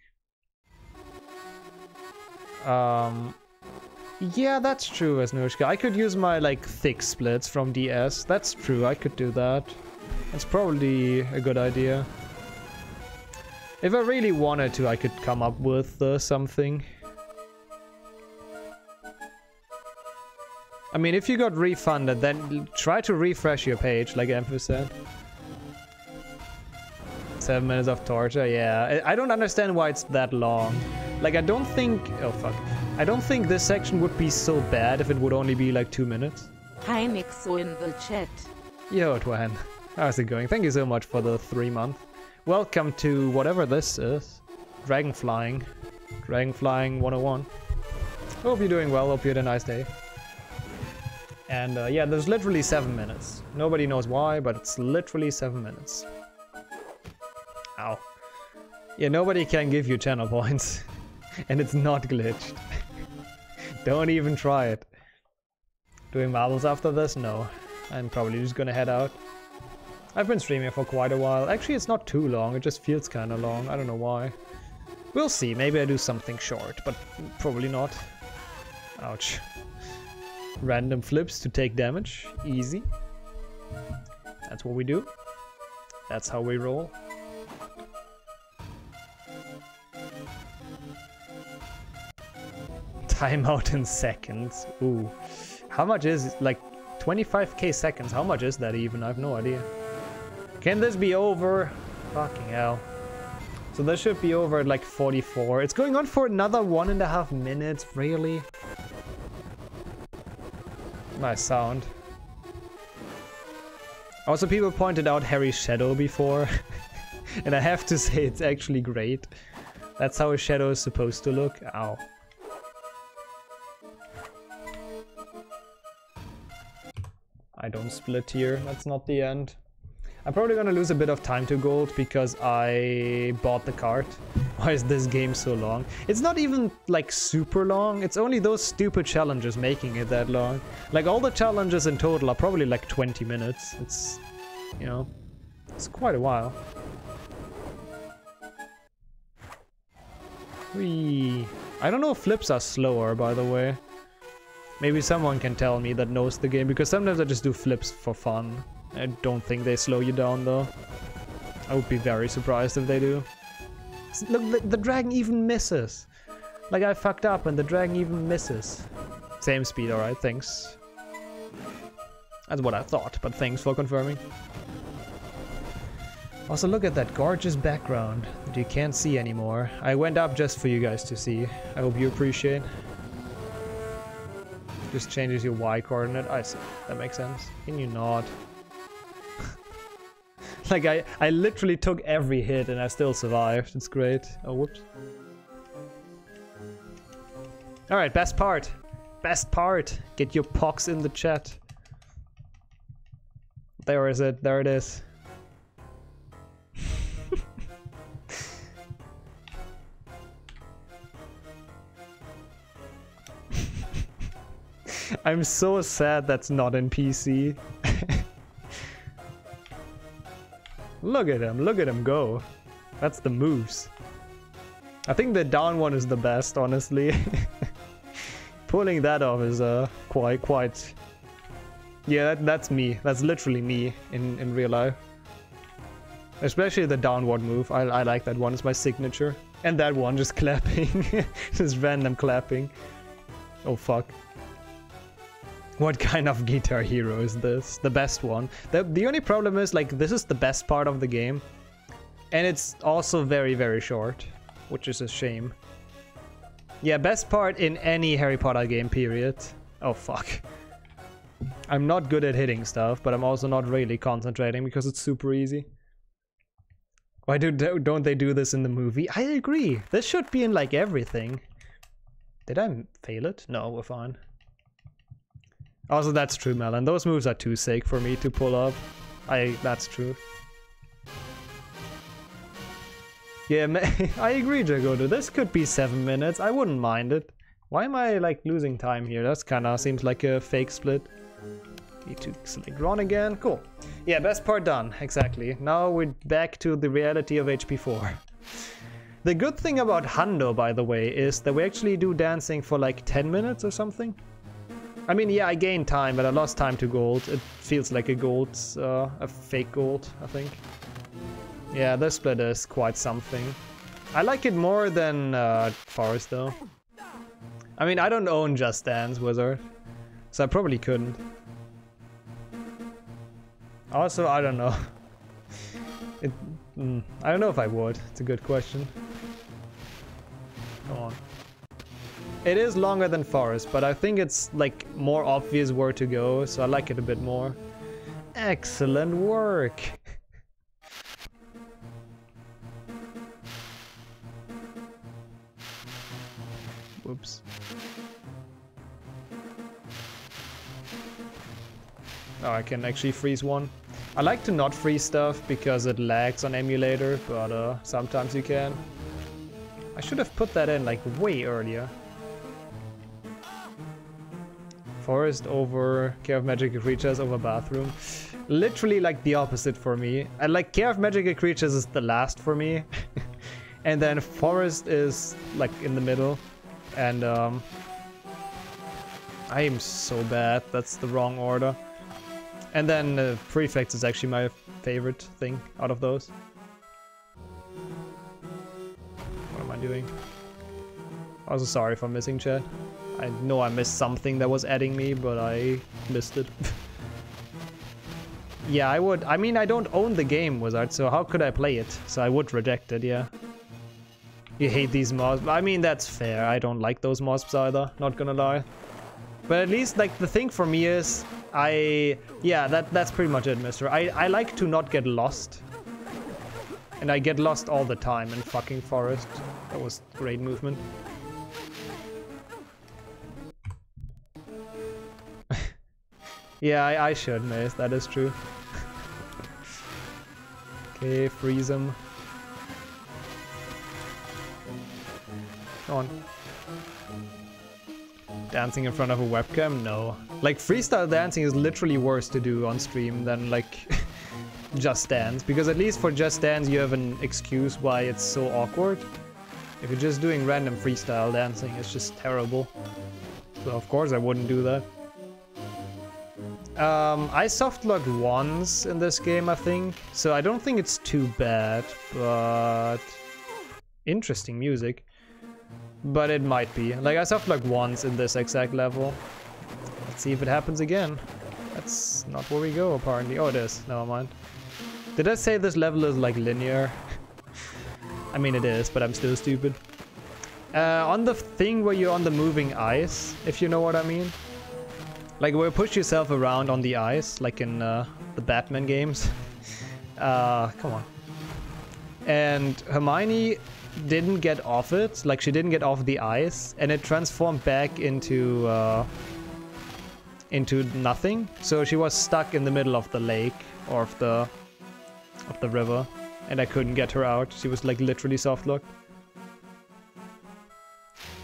Um, yeah, that's true, Asnushka. I could use my, like, thick splits from DS. That's true, I could do that. That's probably a good idea. If I really wanted to, I could come up with uh, something. I mean, if you got refunded, then try to refresh your page, like Amphis said. Seven minutes of torture, yeah. I don't understand why it's that long. Like, I don't think... Oh, fuck. I don't think this section would be so bad if it would only be like two minutes. Hi, Mixo in the chat. Yo, Twan. How's it going? Thank you so much for the three month. Welcome to whatever this is. Dragon flying. Dragon flying 101. Hope you're doing well. Hope you had a nice day. And uh, yeah, there's literally seven minutes. Nobody knows why, but it's literally seven minutes. Ow. Yeah, nobody can give you channel [LAUGHS] points. and it's not glitched. [LAUGHS] Don't even try it. Doing marbles after this? No. I'm probably just gonna head out. I've been streaming for quite a while. Actually, it's not too long. It just feels kind of long. I don't know why. We'll see. Maybe I do something short, but probably not. Ouch. Random flips to take damage. Easy. That's what we do. That's how we roll. [LAUGHS] Timeout in seconds. Ooh. How much is like 25k seconds? How much is that even? I have no idea. Can this be over? Fucking hell. So this should be over at like 44. It's going on for another one and a half minutes. Really? Nice sound. Also, people pointed out Harry's shadow before. [LAUGHS] and I have to say, it's actually great. That's how a shadow is supposed to look. Ow. I don't split here. That's not the end. I'm probably gonna lose a bit of time to gold because I bought the cart. [LAUGHS] Why is this game so long? It's not even like super long. It's only those stupid challenges making it that long. Like all the challenges in total are probably like 20 minutes. It's, you know, it's quite a while. Whee. I don't know if flips are slower, by the way. Maybe someone can tell me that knows the game because sometimes I just do flips for fun. I don't think they slow you down though. I would be very surprised if they do. Look, the, the dragon even misses. Like I fucked up and the dragon even misses. Same speed, alright, thanks. That's what I thought, but thanks for confirming. Also, look at that gorgeous background that you can't see anymore. I went up just for you guys to see. I hope you appreciate. Just changes your Y coordinate. I see. That makes sense. Can you not? [LAUGHS] like, I, I literally took every hit and I still survived. It's great. Oh, whoops. Alright, best part. Best part. Get your pox in the chat. There is it. There it is. [LAUGHS] I'm so sad that's not in PC. [LAUGHS] look at him, look at him go. That's the moves. I think the down one is the best, honestly. [LAUGHS] Pulling that off is uh quite quite Yeah, that, that's me. That's literally me in in real life. Especially the downward move. I I like that one. It's my signature. And that one just [LAUGHS] clapping. just random clapping. Oh fuck. What kind of [LAUGHS] guitar hero is this? The best one. The, the only problem is, like, this is the best part of the game. And it's also very, very short. Which is a shame. Yeah, best part in any Harry Potter game, period. Oh, fuck. I'm not good at hitting stuff, but I'm also not really concentrating because it's super easy. Why do, don't they do this in the movie? I agree. This should be in, like, everything. Did I fail it? No, we're fine. Also, that's true, Melon. Those moves are too sick for me to pull up. I. That's true. Yeah, [LAUGHS] I agree, Jagoda. This could be seven minutes. I wouldn't mind it. Why am I like losing time here? That's kind of seems like a fake split. Need to select Ron again. Cool. Yeah, best part done. Exactly. Now we're back to the reality of HP4. The good thing about Hundo, by the way, is that we actually do dancing for like 10 minutes or something. I mean, yeah, I gained time, but I lost time to gold. It feels like a gold, uh, a fake gold, I think. Yeah, this split is quite something. I like it more than uh, Forest, though. I mean, I don't own Just Dance Wizard, so I probably couldn't. Also, I don't know. [LAUGHS] It, mm, I don't know if I would. It's a good question. Come on. It is longer than Forest, but I think it's like more obvious where to go, so I like it a bit more. Excellent work! Whoops. Oh, I can actually freeze one. I like to not freeze stuff because it lags on emulator, but uh, sometimes you can. I should have put that in like way earlier. Forest over Care of Magical Creatures over Bathroom. Literally like the opposite for me. I like Care of Magical Creatures is the last for me. [LAUGHS] and then Forest is like in the middle. And um I am so bad. That's the wrong order. And then uh, Prefect is actually my favorite thing out of those. What am I doing? Also sorry for missing chat. I know I missed something that was adding me, but I missed it. [LAUGHS] yeah, I would. I mean, I don't own the game, Wizard, so how could I play it? So I would reject it, yeah. You hate these mobs. I mean, that's fair. I don't like those mobs either, not gonna lie. But at least, like, the thing for me is, I... Yeah, that that's pretty much it, mister. I, I like to not get lost. And I get lost all the time in fucking forest. That was great movement. Yeah, I, I should, Mace. That is true. okay, freeze him. Come on. Dancing in front of a webcam? No. Like, freestyle dancing is literally worse to do on stream than, like, [LAUGHS] Just Dance. Because at least for Just Dance you have an excuse why it's so awkward. If you're just doing random freestyle dancing, it's just terrible. so of course I wouldn't do that. Um, I softlocked once in this game, I think, so I don't think it's too bad, but interesting music. But it might be. Like, I softlocked once in this exact level. Let's see if it happens again. That's not where we go, apparently. Oh, it is. Never mind. Did I say this level is, like, linear? [LAUGHS] I mean, it is, but I'm still stupid. Uh, on the thing where you're on the moving ice, if you know what I mean. Like where you push yourself around on the ice, like in uh, the Batman games. [LAUGHS] uh, come on. And Hermione didn't get off it, like she didn't get off the ice, and it transformed back into uh, into nothing. So she was stuck in the middle of the lake or of the of the river, and I couldn't get her out. She was like literally soft locked.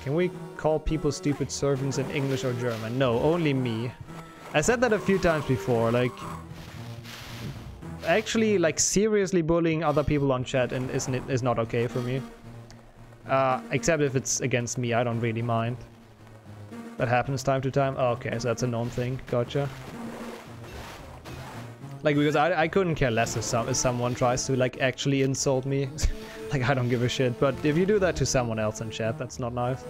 Can we call people stupid servants in English or German? No, only me. I said that a few times before, like... Actually, like, seriously bullying other people on chat and isn't it is not okay for me. Uh, except if it's against me, I don't really mind. That happens time to time. Oh, okay, so that's a known thing. Gotcha. Like, because I, I couldn't care less if, some, if someone tries to, like, actually insult me. [LAUGHS] [LAUGHS] like, I don't give a shit. But if you do that to someone else in chat, that's not nice.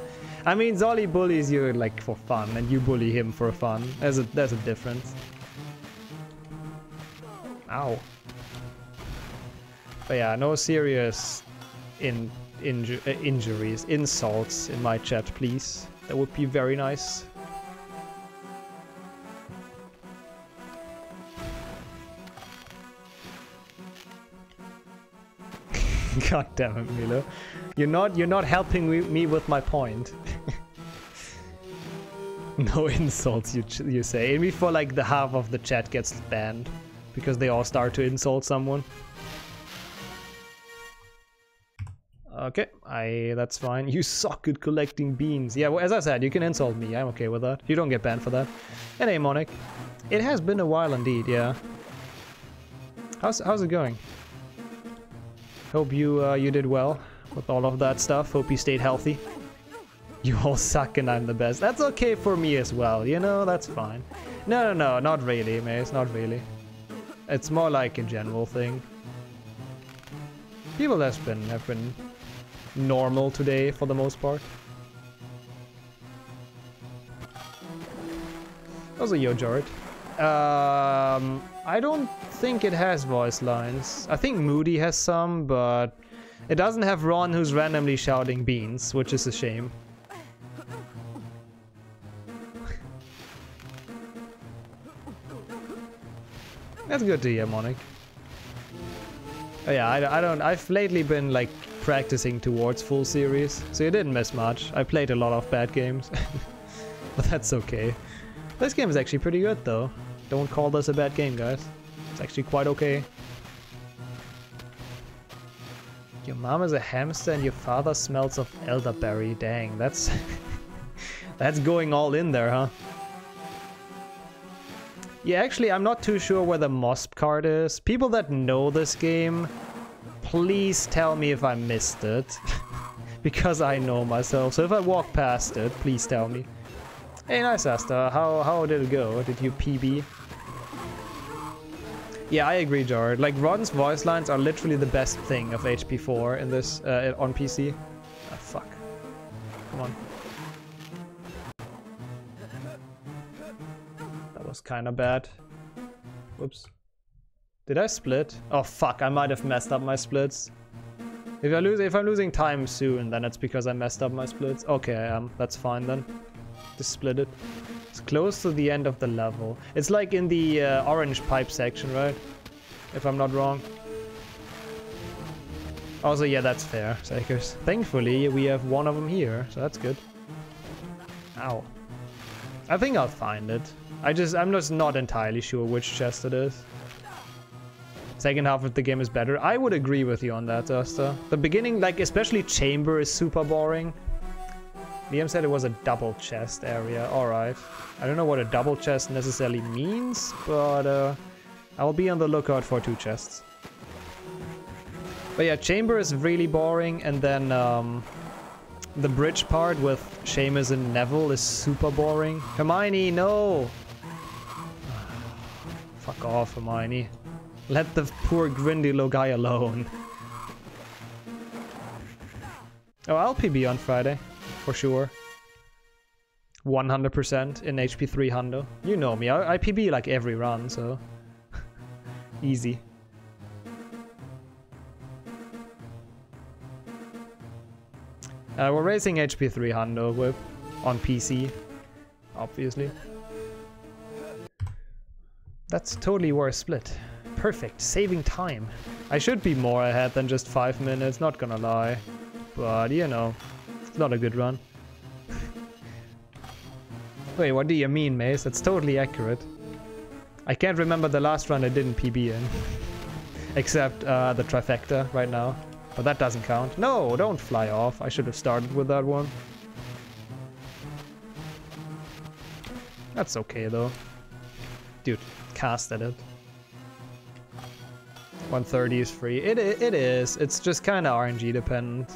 I mean, Zolly bullies you, like, for fun, and you bully him for fun. There's a, there's a difference. Ow. But yeah, no serious in, inju uh, injuries, insults in my chat, please. That would be very nice. [LAUGHS] God damn it, Milo. You're not you're not helping me with my point. [LAUGHS] no insults, you you say. And before like the half of the chat gets banned because they all start to insult someone. Okay, I that's fine. [LAUGHS] You suck at collecting beans. Yeah, well, as I said, you can insult me. I'm okay with that. You don't get banned for that. And hey, Monic. It has been a while indeed, yeah. How's how's it going? Hope you uh, you did well with all of that stuff. Hope you stayed healthy. You all suck and I'm the best. That's okay for me as well, you know, that's fine. No, no, no, not really, Mace, not really. It's more like a general thing. People have been, have been normal today for the most part. Also, yo, Jared. Um, I don't think it has voice lines. I think Moody has some, but it doesn't have Ron who's randomly shouting beans, which is a shame. [LAUGHS] That's good to hear, Monic. Oh yeah, I, I don't... I've lately been, like, practicing towards full series, so you didn't miss much. I played a lot of bad games. [LAUGHS] but that's okay. This game is actually pretty good, though. Don't call this a bad game, guys. It's actually quite okay. Your mom is a hamster and your father smells of elderberry. Dang, that's... [LAUGHS] that's going all in there, huh? Yeah, actually, I'm not too sure where the MOSP card is. People that know this game, please tell me if I missed it. [LAUGHS] because I know myself. So if I walk past it, please tell me. Hey, nice, Asta. How, how did it go? Did you PB? Yeah, I agree, Jared. Like, Ron's voice lines are literally the best thing of HP4 in this, uh, on PC. Ah, fuck. Come on. That was kinda bad. Whoops. Did I split? Oh fuck, I might have messed up my splits. If I lose, if I'm losing time soon, then it's because I messed up my splits. Okay, I am. That's fine then. Just split it. Close to the end of the level. It's like in the uh, orange pipe section, right? If I'm not wrong. Also, yeah, that's fair, Sakers. Thankfully, we have one of them here, so that's good. Ow. I think I'll find it. I just, I'm just not entirely sure which chest it is. Second half of the game is better. I would agree with you on that, Duster. The beginning, like, especially Chamber is super boring. Liam said it was a double chest area. Alright. I don't know what a double chest necessarily means, but uh, I'll be on the lookout for two chests. But yeah, Chamber is really boring, and then um, The bridge part with Seamus and Neville is super boring. Hermione, no! [SIGHS] Fuck off, Hermione. Let the poor Grindylow guy alone. Oh, I'll PB on Friday, for sure. 100% in HP 300. You know me, I, I PB like every run, so... [LAUGHS] Easy. Uh, we're racing HP 300 with on PC, obviously. That's totally worth split. Perfect, saving time. I should be more ahead than just 5 minutes, not gonna lie. But, you know, not a good run. Wait, what do you mean, Mace? That's totally accurate. I can't remember the last run I didn't PB in. [LAUGHS] Except uh, the trifecta right now. But that doesn't count. No, don't fly off. I should have started with that one. That's okay though. Dude, cast at it. 130 is free. It, it is. It's just kind of RNG dependent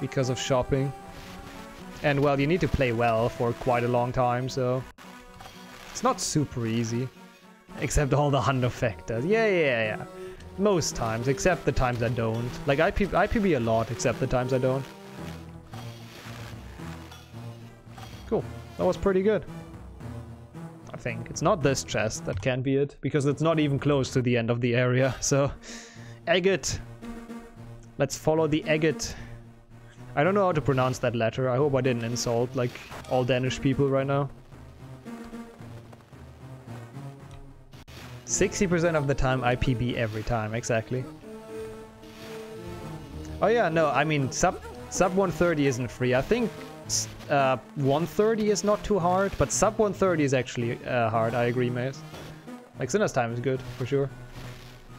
because of shopping. And well, you need to play well for quite a long time, so it's not super easy. Except all the hundo factors. Yeah, yeah, yeah. Most times, except the times I don't. Like, I, P I PB a lot, except the times I don't. Cool. That was pretty good. I think. It's not this chest, that can't be it. Because it's not even close to the end of the area, [LAUGHS] so... Agate! Let's follow the agate. I don't know how to pronounce that letter. I hope I didn't insult, like, all Danish people right now. 60% of the time IPB every time, exactly. Oh yeah, no, I mean, sub sub 130 isn't free. I think uh, 130 is not too hard, but sub 130 is actually uh, hard, I agree, Mace. Like, Sinner's time is good, for sure.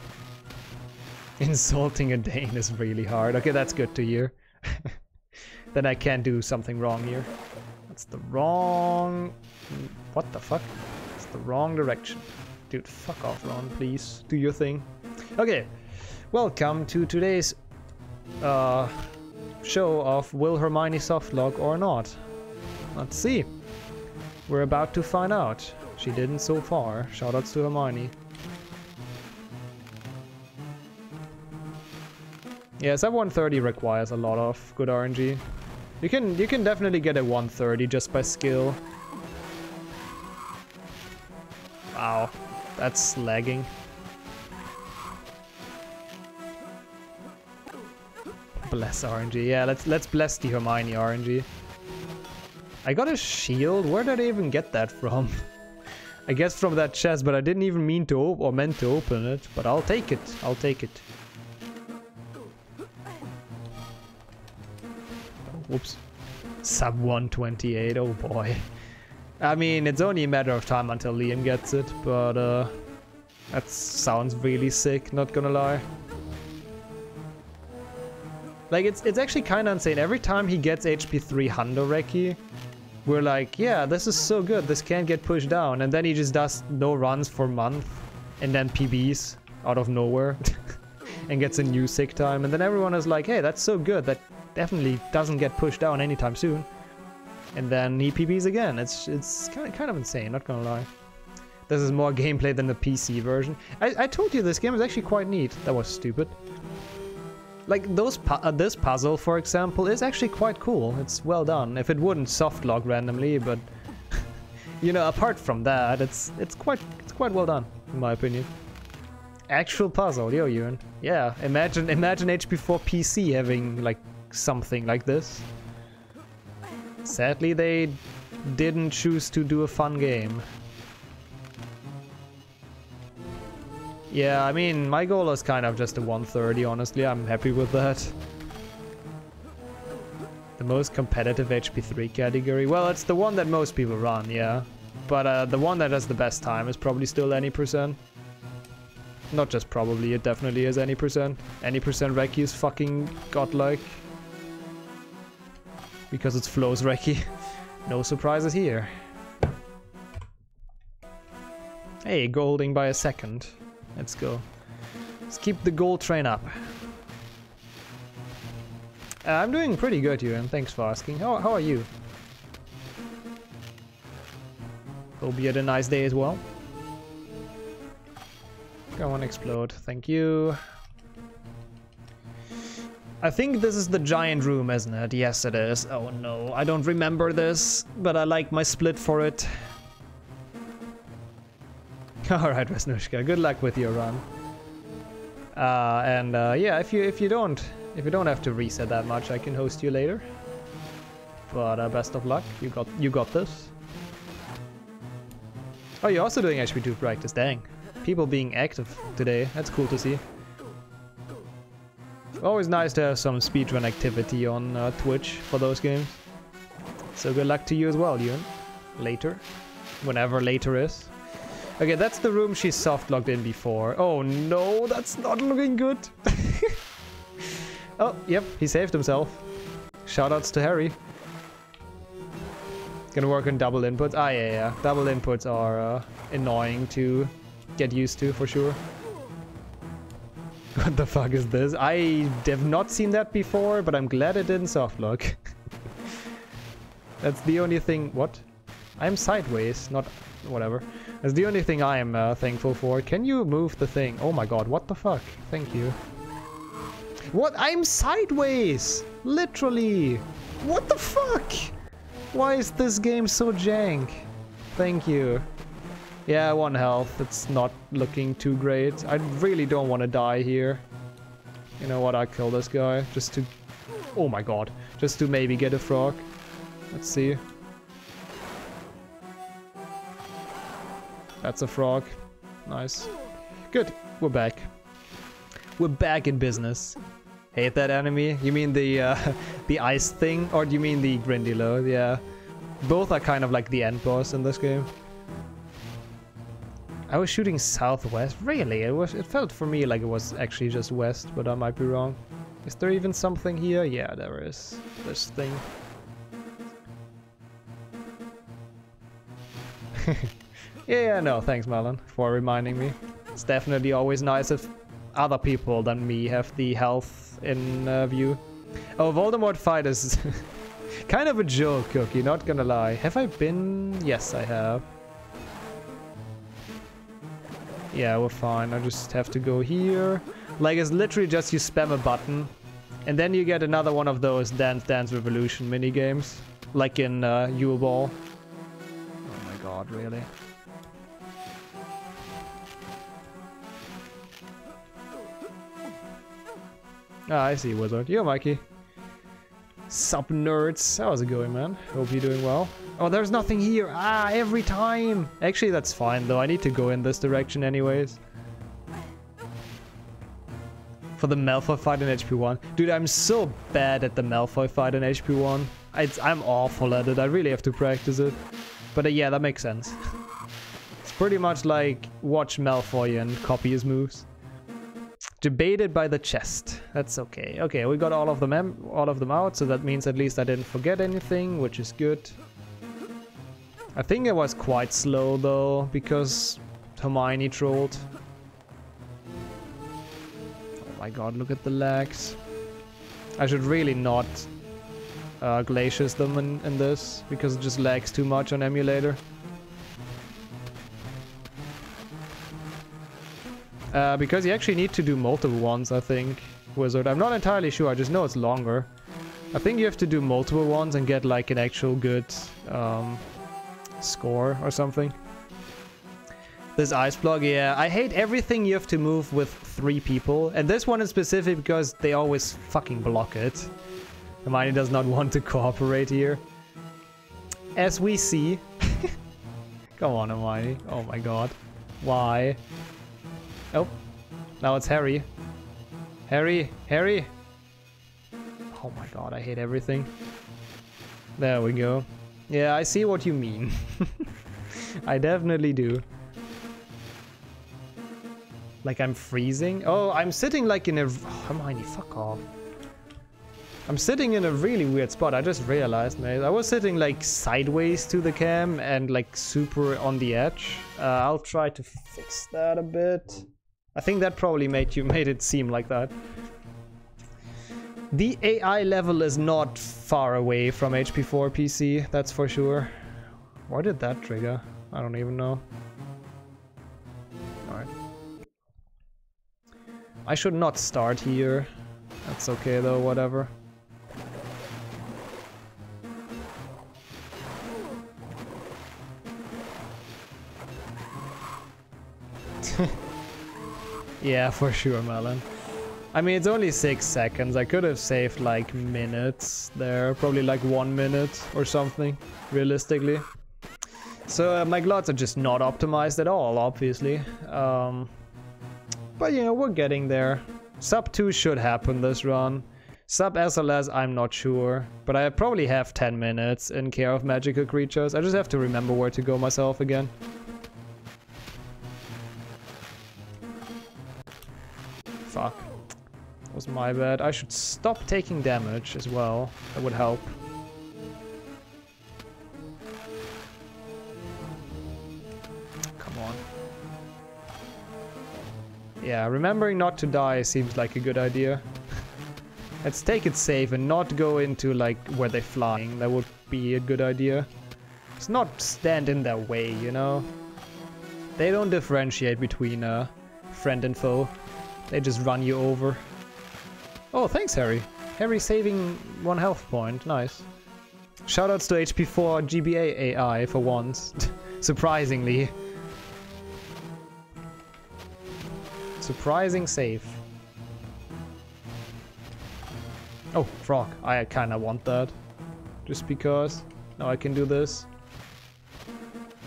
[LAUGHS] Insulting a Dane is really hard. Okay, that's good to hear. [LAUGHS] then I can't do something wrong here. That's the wrong... What the fuck? It's the wrong direction. Dude, fuck off, Ron, please. Do your thing. Okay, welcome to today's uh, show of Will Hermione softlock or not. Let's see. We're about to find out. She didn't so far. Shoutouts to Hermione. Yeah, sub 130 requires a lot of good RNG. You can you can definitely get a 130 just by skill. Wow. That's lagging. Bless RNG. Yeah, let's let's bless the Hermione RNG. I got a shield. Where did I even get that from? [LAUGHS] I guess from that chest, but I didn't even mean to or meant to open it. But I'll take it. I'll take it. Whoops. Sub 128. Oh boy. I mean, it's only a matter of time until Liam gets it, but uh, that sounds really sick, not gonna lie. Like, it's it's actually kind of insane. Every time he gets HP 300 Reki, we're like, yeah, this is so good, this can't get pushed down. And then he just does no runs for a month, and then PBs out of nowhere, [LAUGHS] and gets a new sick time. And then everyone is like, hey, that's so good, that definitely doesn't get pushed down anytime soon and then he PBs again. It's it's kind of, kind of insane, not gonna lie. This is more [LAUGHS] gameplay than the PC version. I, I told you this game is actually quite neat. That was stupid. Like those pu uh, this puzzle, for example, is actually quite cool. It's well done. If it wouldn't soft softlock randomly, but [LAUGHS] you know, apart from that, it's it's quite it's quite well done in my opinion. Actual puzzle, yo, Ewan. Yeah, imagine imagine HP4 PC having like something like this. Sadly, they didn't choose to do a fun game. Yeah, I mean, my goal is kind of just a 130, honestly. I'm happy with that. The most competitive HP3 category. Well, it's the one that most people run, yeah. But uh, the one that has the best time is probably still any percent. Not just probably, it definitely is any percent. Any percent Reki is fucking godlike because it's flows Reki. [LAUGHS] no surprises here. Hey, golding by a second. Let's go. Let's keep the gold train up. Uh, I'm doing pretty good, Ewan. Thanks for asking. How, how are you? Hope you had a nice day as well. Go on, explode. Thank you. I think this is the giant room, isn't it? Yes, it is. Oh no, I don't remember this, but I like my split for it. [LAUGHS] Alright, Vesnushka, good luck with your run. Uh, and uh, yeah, if you if you don't if you don't have to reset that much, I can host you later. But uh, best of luck. You got you got this. Oh, you're also doing HP2 practice. Dang, people being active today. That's cool to see. Always nice to have some speedrun activity on uh, Twitch for those games. So good luck to you as well, Ewan. Later. Whenever later is. Okay, that's the room she soft locked in before. Oh no, that's not looking good. [LAUGHS] oh, yep, he saved himself. Shoutouts to Harry. Gonna work on double inputs. Ah, yeah, yeah. Double inputs are uh, annoying to get used to for sure. [LAUGHS] What the fuck is this? I have not seen that before, but I'm glad it didn't softlock. [LAUGHS] That's the only thing. What? I'm sideways, not whatever. That's the only thing I am uh, thankful for. Can you move the thing? Oh my god, what the fuck? Thank you. What? I'm sideways! Literally! What the fuck? Why is this game so jank? Thank you. Yeah, one health. It's not looking too great. I really don't want to die here. You know what? I kill this guy just to... Oh my god. Just to maybe get a frog. Let's see. That's a frog. Nice. Good. We're back. We're back in business. Hate that enemy? You mean the uh, [LAUGHS] the ice thing? Or do you mean the Grindylow? Yeah. Both are kind of like the end boss in this game. I was shooting southwest. Really? It was. It felt for me like it was actually just west, but I might be wrong. Is there even something here? Yeah, there is. This thing. [LAUGHS] yeah, no, thanks, Melon, for reminding me. It's definitely always nice if other people than me have the health in uh, view. Oh, Voldemort fight is [LAUGHS] kind of a joke, Cookie, not gonna lie. Have I been? Yes, I have. Yeah, we're fine. I just have to go here. Like, it's literally just you spam a button. And then you get another one of those Dance Dance Revolution mini games, Like in uh, Yule Ball. Oh my god, really? Ah, I see, Wizard. Yo, Mikey. Sup, nerds. How's it going, man? Hope you're doing well. Oh, there's nothing here. Ah, every time. Actually, that's fine, though. I need to go in this direction anyways. For the Malfoy fight in HP1. Dude, I'm so bad at the Malfoy fight in HP1. It's, I'm awful at it. I really have to practice it. But uh, yeah, that makes sense. it's pretty much like watch Malfoy and copy his moves. Debated by the chest. That's okay. Okay, we got all of them all of them out, so that means at least I didn't forget anything, which is good. I think it was quite slow though, because Hermione trolled. Oh my god, look at the lags. I should really not uh, them in, in this, because it just lags too much on emulator. Uh, because you actually need to do multiple ones, I think, Wizard. I'm not entirely sure, I just know it's longer. I think you have to do multiple ones and get like an actual good um, score or something. This ice block, yeah. I hate everything you have to move with three people. And this one in specific because they always fucking block it. Hermione does not [LAUGHS] want to cooperate here. As we see. [LAUGHS] Come on, Hermione. Oh my god. Why? Oh, now it's Harry. Harry, Harry. Oh my god, I hate everything. There we go. Yeah, I see what you mean. [LAUGHS] I definitely do. Like I'm freezing? Oh, I'm sitting like in a... Oh, [SIGHS] Hermione, fuck off. I'm sitting in a really weird spot. I just realized, mate. I was sitting like sideways to the cam and like super on the edge. Uh, I'll try to fix that a bit. I think that probably made you [LAUGHS] made it seem like that. The AI level is not far away from HP4 PC, that's for sure. Why did that trigger? I don't even know. Alright. I should not start here. That's okay though, whatever. [LAUGHS] yeah, for sure, Melon. I mean, it's only six seconds. I could have saved like minutes there, probably like one minute or something, realistically. So uh, my glots are just not optimized at all, obviously. Um, but you know, we're getting there. Sub 2 should happen this run. Sub SLS, I'm not sure. But I probably have 10 minutes in care of magical creatures. I just have to remember where to go myself again. Was my bad. I should stop taking damage as well. That would help. Come on. Yeah, remembering not to die seems like a good idea. [LAUGHS] Let's take it safe and not go into like where they're flying. That would be a good idea. Let's not stand in their way, you know? They don't differentiate between uh, friend and foe. They just run you over. Oh, thanks, Harry. Harry saving one health point. Nice. Shoutouts to HP4 GBA AI for once. [LAUGHS] Surprisingly. Surprising save. Oh, frog. I kinda want that. Just because. Now I can do this.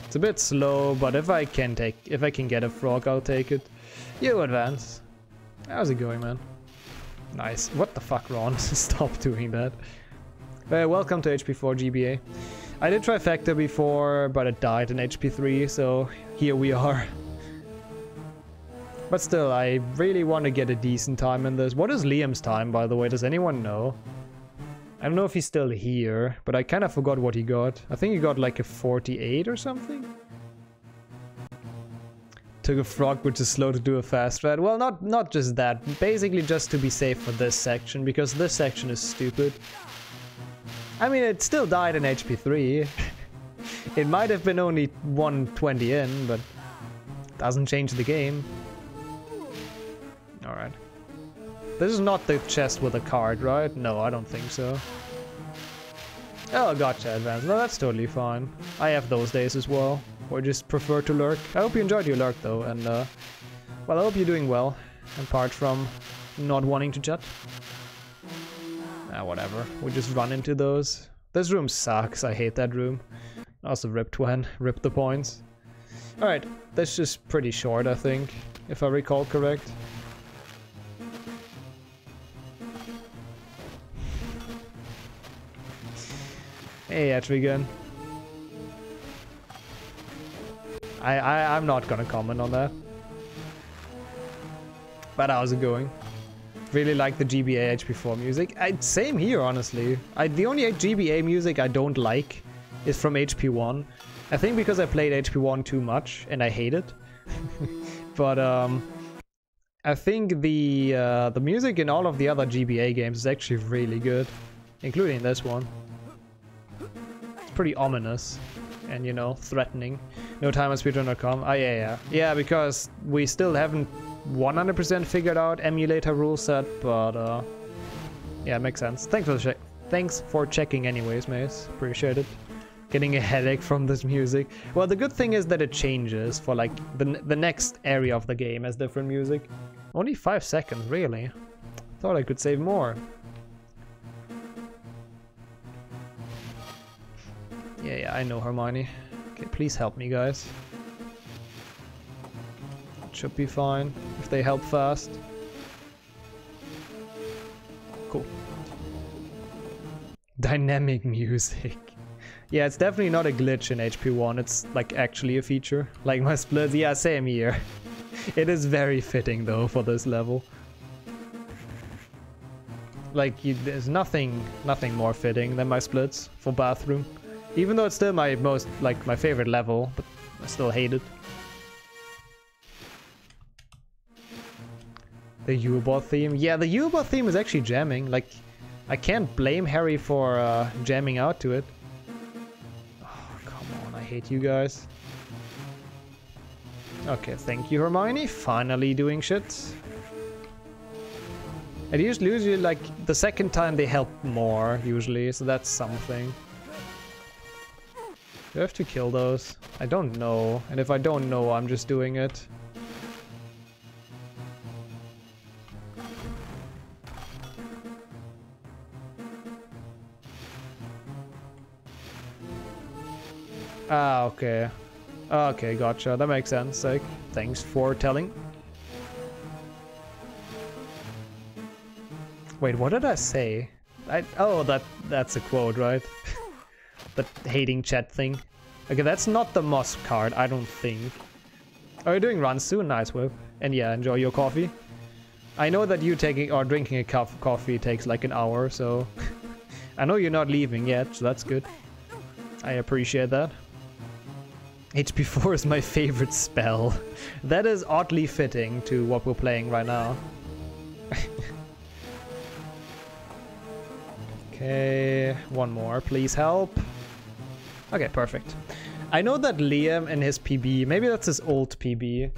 It's a bit slow, but if I can take, if I can get a frog, I'll take it. You advance. How's it going, man? Nice. What the fuck, Ron? [LAUGHS] Stop doing that. Uh, welcome to HP4 GBA. I did Trifecta before, but it died in HP3, so here we are. But still, I really want to get a decent time in this. What is Liam's time, by the way? Does anyone know? I don't know if he's still here, but I kind of forgot what he got. I think he got like a 48 or something? Took a frog which is slow to do a fast red. Well, not, not just that. Basically just to be safe for this section, because this section is stupid. I mean, it still died in HP 3. [LAUGHS] it might have been only 120 in, but doesn't change the game. Alright. This is not the chest with a card, right? No, I don't think so. Oh, gotcha, advance. No, that's totally fine. I have those days as well or just prefer to lurk. I hope you enjoyed your lurk though, and uh, well, I hope you're doing well, apart from not wanting to chat. Ah, whatever. We just run into those. This room sucks. I hate that room. Also rip Twen, [LAUGHS] rip the points. Alright, that's just pretty short, I think, if I recall correct. Hey, Etrigan. I, I, I'm not gonna comment on that. But how's it going? Really like the GBA HP4 music. I, same here, honestly. I, the only GBA music I don't like is from HP1. I think because I played HP1 too much and I hate it. [LAUGHS] but um, I think the uh, the music in all of the other GBA games is actually really good, including this one. Pretty ominous and you know threatening. No time on speedrun.com. Ah yeah yeah yeah because we still haven't 100% figured out emulator rule set, but uh, yeah, makes sense. Thanks for the check. Thanks for checking, anyways, Mace. Appreciate it. Getting a headache from this music. Well, the good thing is that it changes for like the the next area of the game has different music. Only five seconds, really. Thought I could save more. Yeah, yeah, I know Hermione. Okay, please help me, guys. Should be fine if they help fast. Cool. [LAUGHS] Dynamic music. [LAUGHS] Yeah, it's definitely not a glitch in HP1, it's like actually a feature. Like my splits, yeah, same here. [LAUGHS] it is very fitting though for this level. Like, you, there's nothing, nothing more fitting than my splits for bathroom. Even though it's still my most, like, my favorite level, but I still hate it. The Yule Ball theme. Yeah, the Yule Ball theme is actually jamming. Like, I can't blame Harry for uh, jamming out to it. Oh, come on, I hate you guys. Okay, thank you, Hermione. Finally doing shit. And usually, usually, like, the second time they help more, usually, so that's something. Do I have to kill those? I don't know. And if I don't know, I'm just doing it. Ah, okay. Okay, gotcha. That makes sense. Like, thanks for telling. Wait, what did I say? I oh that that's a quote, right? [LAUGHS] the hating chat thing. Okay, that's not the Moss card, I don't think. Oh, Are you doing runs soon? Nice whip. And yeah, enjoy your coffee. I know that you taking or drinking a cup of coffee takes like an hour, so [LAUGHS] I know you're not leaving yet, so that's good. I appreciate that. HP4 [LAUGHS] is my favorite spell. [LAUGHS] That is oddly fitting to what we're playing right now. okay, one more, please help. Okay, perfect. I know that Liam and his PB, maybe that's his old PB,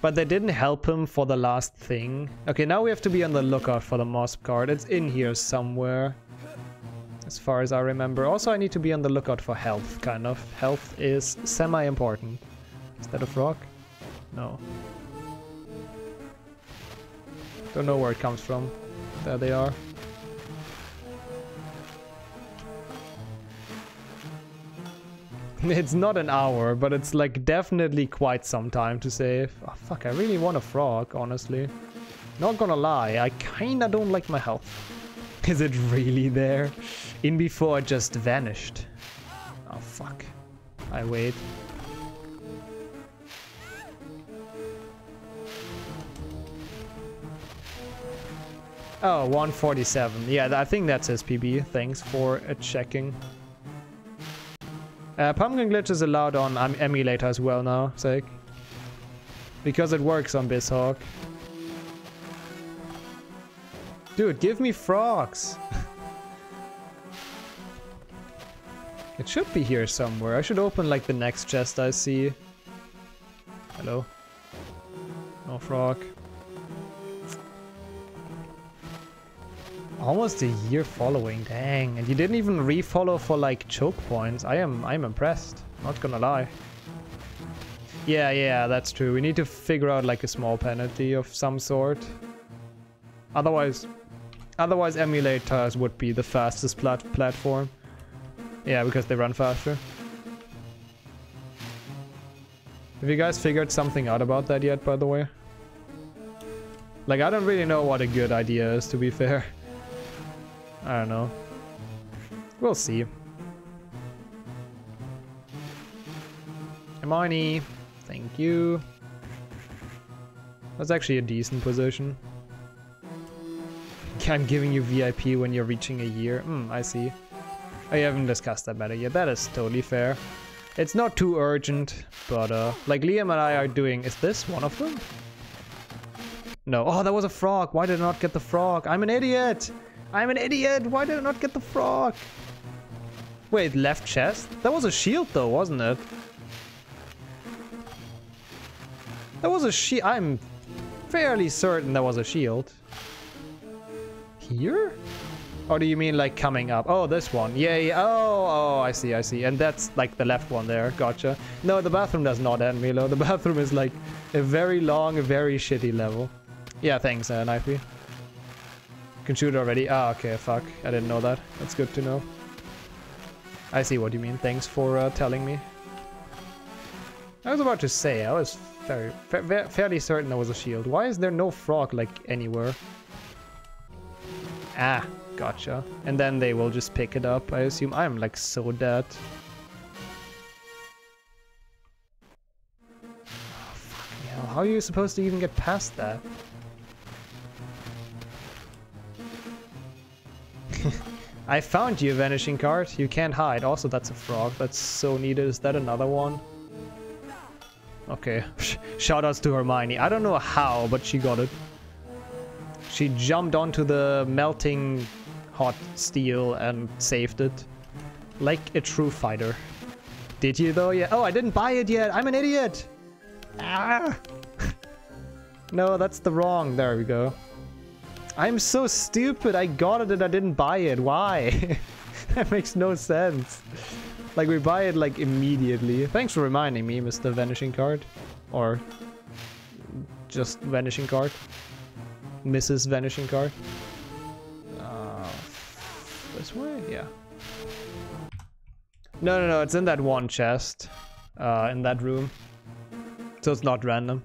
but they didn't help him for the last thing. Okay, now we have to be on the lookout for the Mosp card. It's in here somewhere as far as I remember. Also, I need to be on the lookout for health, kind of. Health is semi-important. Is that a frog? No. Don't know where it comes from. There they are. [LAUGHS] It's not an hour, but it's like definitely quite some time to save. Oh, fuck, I really want a frog, honestly. Not gonna lie, I kinda don't like my health. [LAUGHS] Is it really there? In before it just vanished. Oh fuck. I wait. Oh, 147. Yeah, I think that's SPB. Thanks for checking. Uh, Pumpkin Glitch is allowed on um, emulator as well now, sake. Because it works on BizHawk. Dude, give me frogs! [LAUGHS] it should be here somewhere. I should open like the next chest I see. Hello? No frog. Almost a year following, dang. And you didn't even refollow for like choke points. I am I'm impressed. Not gonna lie. Yeah, yeah, that's true. We need to figure out like a small penalty of some sort. Otherwise, Otherwise, emulators would be the fastest plat platform. Yeah, because they run faster. Have you guys figured something out about that yet, by the way? Like, I don't really know what a good idea is, to be fair. [LAUGHS] I don't know. We'll see. Hermione, thank you. That's actually a decent position. [LAUGHS] I'm giving you VIP when you're reaching a year. Hmm, I see. I haven't discussed that matter yet. That is totally fair. It's not too urgent, but uh, like Liam and I are doing... Is this one of them? No. Oh, that was a frog. Why did I not get the frog? I'm an idiot. I'm an idiot. Why did I not get the frog? Wait, left chest? That was a shield though, wasn't it? That was a shield. I'm fairly certain that was a shield. Here? Or do you mean like coming up? Oh, this one. Yeah, yeah. Oh, oh, I see, I see. And that's like the left one there. Gotcha. No, the bathroom does not end, Milo. The [LAUGHS] bathroom is like a very long, very shitty level. Yeah, thanks, uh, Knifey. Can shoot already. Ah, okay, fuck. I didn't know that. That's good to know. I see what you mean. Thanks for uh, telling me. I was about to say, I was very, fa fairly certain there was a shield. Why is there no frog, like, anywhere? Ah, gotcha. And then they will just pick it up, I assume. I'm like so dead. Oh, How are you supposed to even get past that? [LAUGHS] I found you, Vanishing Card. You can't hide. Also, that's a frog. That's so needed. Is that another one? Okay. [LAUGHS] Shoutouts to Hermione. I don't know how, but she got it. She jumped onto the melting hot steel and saved it. Like a true fighter. Did you though? Yeah. Oh, I didn't buy it yet. I'm an idiot. Ah. [LAUGHS] no, that's the wrong. There we go. I'm so stupid. I got it and I didn't buy it. Why? [LAUGHS] that makes no sense. Like we buy it like immediately. Thanks for reminding me, Mr. Vanishing Card. Or just Vanishing Card. Mrs. Vanishing Card. Uh, this way? Yeah. No, no, no, it's in that one chest. Uh, in that room. So it's not random.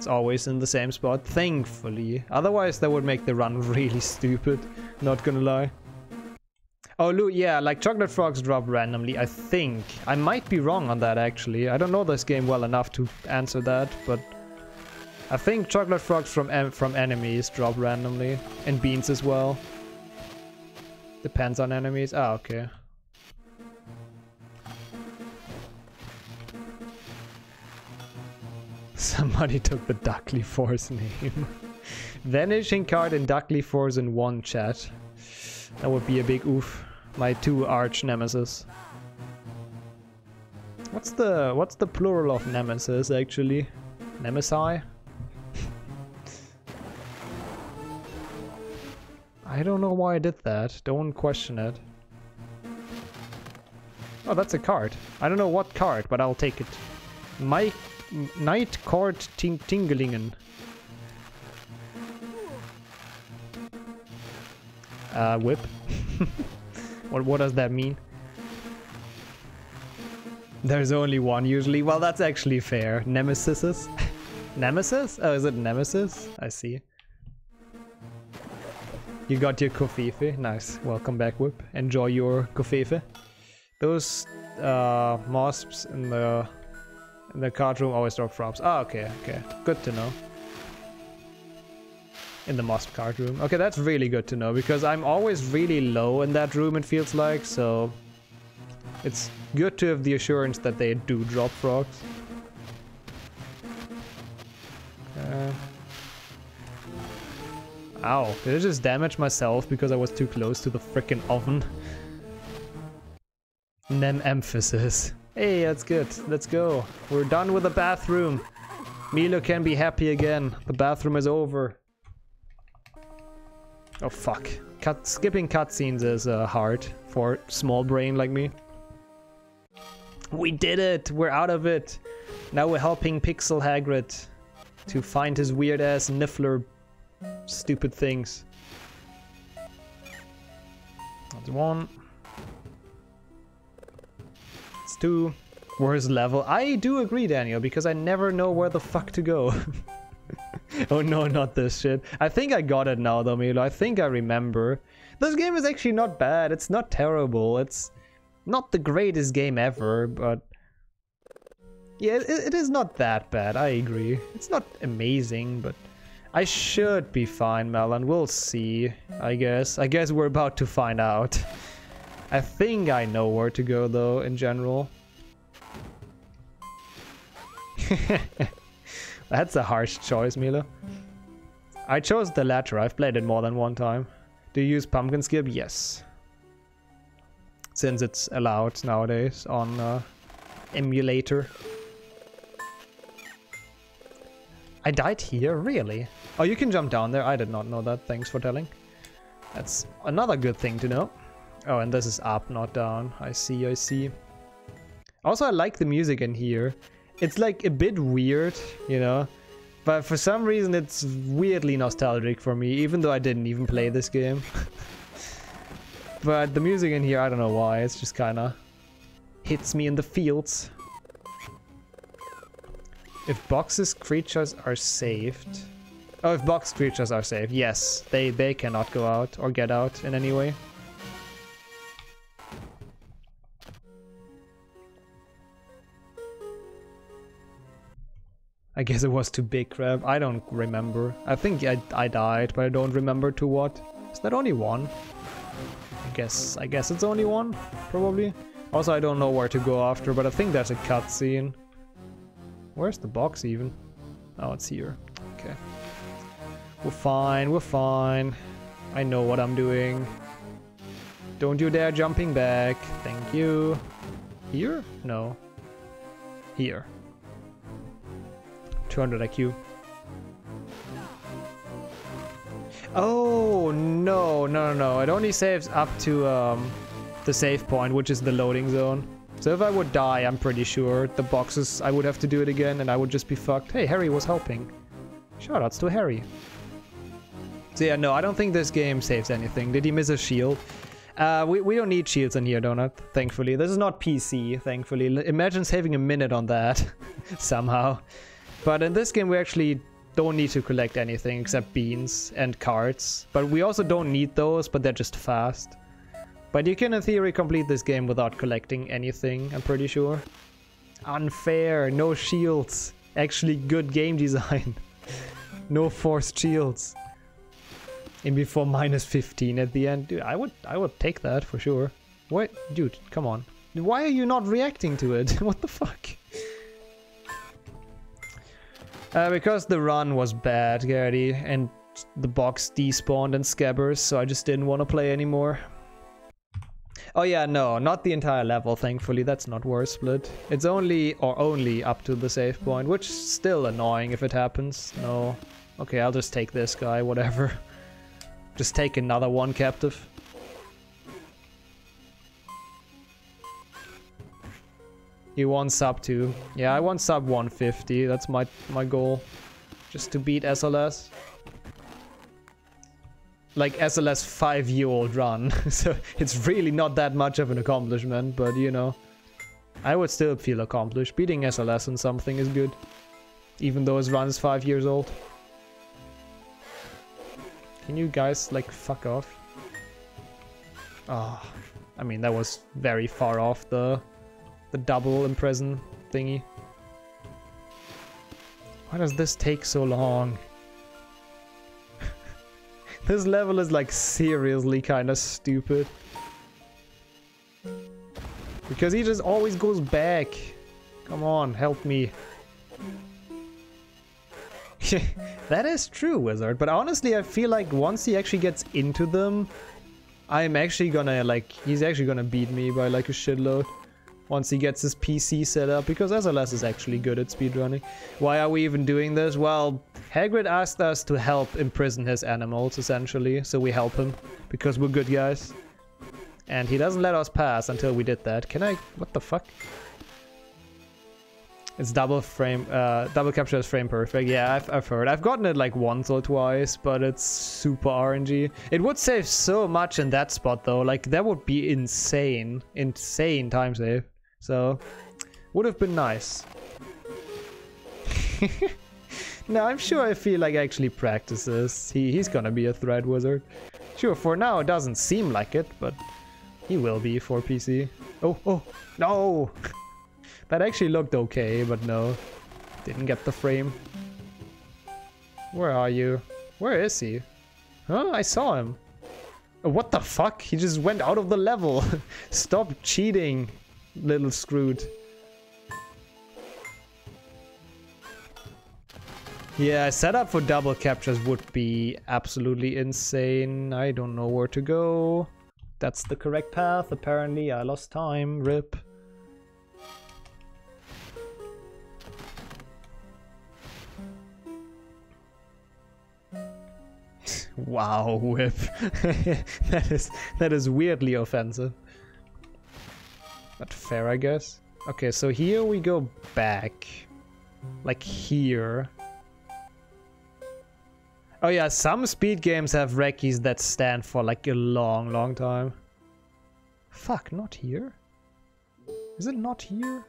It's always in the same spot, thankfully. Otherwise that would make the run [LAUGHS] really stupid, not gonna lie. Oh, look, yeah, like chocolate frogs drop randomly, I think. I might be wrong on that, actually. I don't know this game well enough to answer that, but... I think chocolate frogs from en from enemies drop randomly. And beans as well. Depends on enemies. Ah, okay. Somebody took the Duckly Force name. [LAUGHS] Vanishing card and Duckly Force in one chat. That would be a big oof. My two arch nemesis. What's the what's the plural of nemesis actually? Nemesi? [LAUGHS] I don't know why I did that. Don't question it. Oh, that's a card. I don't know what card, but I'll take it. Mike Night Court ting Tingelingen. Uh, whip. [LAUGHS] what, what does that mean? There's only one usually. Well, that's actually fair. Nemesis? [LAUGHS] Nemesis? Oh, is it Nemesis? I see. You got your Covfefe. Nice. Welcome back, Whip. Enjoy your Covfefe. Those uh, mosps in the the card room always drop props. Oh, okay, okay. Good to know. In the Mosp card room. Okay, that's really good to know because I'm always really low in that room, it feels like, so... It's good to have the assurance that they do drop frogs. Okay. Ow, did I just damage myself because I was too close to the freaking oven? Nem emphasis. Hey, that's good. Let's go. We're done with the bathroom. Milo can be happy again. The bathroom is over. Oh fuck. Cut skipping cutscenes is uh, hard for small brain like me. We did it! We're out of it! Now we're helping Pixel Hagrid to find his weird ass Niffler stupid things. That's one. Two. Where's level? I do agree, Daniel, because I never know where the fuck to go. [LAUGHS] oh no, not this shit. I think I got it now though, Milo. I think I remember. This game is actually not bad. It's not terrible. It's not the greatest game ever, but... Yeah, it, it is not that bad, I agree. It's not amazing, but... I should be fine, Melon. We'll see, I guess. I guess we're about to find out. [LAUGHS] I think I know where to go, though, in general. [LAUGHS] That's a harsh choice, Milo. I chose the latter. I've played it more than one time. Do you use pumpkin skip? Yes. Since it's allowed nowadays on uh, emulator. I died here? Really? Oh, you can jump down there. I did not know that. Thanks for telling. That's another good thing to know. Oh, and this is up, not down. I see, I see. Also, I like the music in here. It's like a bit weird, you know? But for some reason, it's weirdly nostalgic for me, even though I didn't even play this game. [LAUGHS] but the music in here, I don't know why. It's just kind of hits me in the fields. If boxes creatures are saved... Oh, if box creatures are saved, yes. They, they cannot go out or get out in any way. I guess it was too big crab. I don't remember. I think I, I died, but I don't remember to what. Is that only one? I guess I guess it's only one, probably. Also, I don't know where to go after, but I think there's a cutscene. Where's the box even? Oh, it's here. Okay. We're fine, we're fine. I know what I'm doing. Don't you dare jumping back. Thank you. Here? No. Here. 200 IQ. Oh, no, no, no, no. It only saves up to um, the save point, which is the loading zone. So if I would die, I'm pretty sure the boxes, I would have to do it again and I would just be fucked. Hey, Harry was helping. Shoutouts to Harry. So yeah, no, I don't think this game saves anything. Did he miss a shield? Uh, we, we don't need shields in here, Donut, thankfully. This is not PC, thankfully. Imagine saving a minute on that, [LAUGHS] somehow. But in this game, we actually don't need to collect anything except beans and cards. But we also don't need those, but they're just fast. But you can, in theory, complete this game without collecting anything, I'm pretty sure. Unfair, no shields. Actually good game [LAUGHS] design. no forced shields. And before minus 15 at the end. Dude, I would I would take that for sure. What? Dude, come on. Why are you not reacting to it? [LAUGHS] what the fuck? Uh, because the run was bad, Gary, and the box despawned and scabbers, so I just didn't want to play anymore. Oh yeah, no, not the entire level, thankfully, that's not worse split. It's only, or only, up to the save point, which is still annoying if it happens. No. Okay, I'll just take this guy, whatever. [LAUGHS] Just take another one captive. You want sub 2. Yeah, I want sub 150. That's my, my goal. Just to beat SLS. Like SLS 5-year-old run. [LAUGHS] so it's really not that much of an accomplishment, but you know. I would still feel accomplished. Beating SLS in something is good. Even though his run is 5 years old. Can you guys, like, fuck off? Ah, oh, I mean, that was very far off the the double imprison thingy. Why does this take so long? [LAUGHS] this level is like seriously kind of stupid. Because he just always goes back. Come on, help me. [LAUGHS] that is true, Wizard. But honestly, I feel like once he actually gets into them, I'm actually gonna, like, he's actually gonna beat me by, like, a shitload. Once he gets his PC set up, because SLS is actually good at speedrunning. Why are we even doing this? Well, Hagrid asked us to help imprison his animals, essentially. So we help him, because we're good guys. And he doesn't let us pass until we did that. Can I... What the fuck? It's double frame, uh, double capture is frame perfect. Yeah, I've, I've heard. I've gotten it like once or twice, but it's super RNG. It would save so much in that spot though. Like that would be insane, insane time save. So, would have been nice. [LAUGHS] no, I'm sure I feel like actually practices. He, he's gonna be a thread wizard. Sure, for now it doesn't seem like it, but he will be for PC. Oh, oh, no! [LAUGHS] That actually looked okay, but no. Didn't get the frame. Where are you? Where is he? Huh? I saw him. What the fuck? He just went out of the level. [LAUGHS] Stop cheating, little Skrewt. Yeah, setup for double captures would be absolutely insane. I don't know where to go. That's the correct path. Apparently, I lost time. Rip. [LAUGHS] Wow, whip. [LAUGHS] that is that is weirdly offensive. But fair, I guess. Okay, so here we go back. Like here. Oh yeah, some speed games have recce's that stand for like a long, long time. Fuck, not here? Is it not here?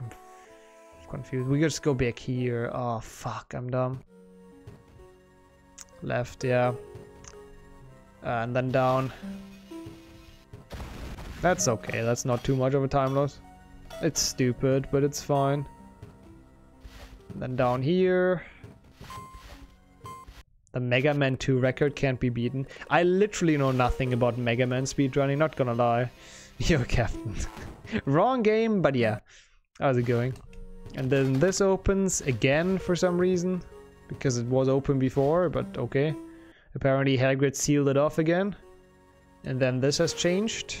I'm confused. We just go back here. Oh, fuck, I'm dumb. Left, yeah. Uh, and then down. That's okay, that's not too much of a time loss. It's stupid, but it's fine. And then down here. The Mega Man 2 record can't be beaten. I literally know nothing about Mega Man speedrunning, not gonna lie. [LAUGHS] Yo, Captain. [LAUGHS] Wrong game, but yeah. How's it going? And then this opens again for some reason because it was open before, but okay. Apparently Hagrid sealed it off again. And then this has changed.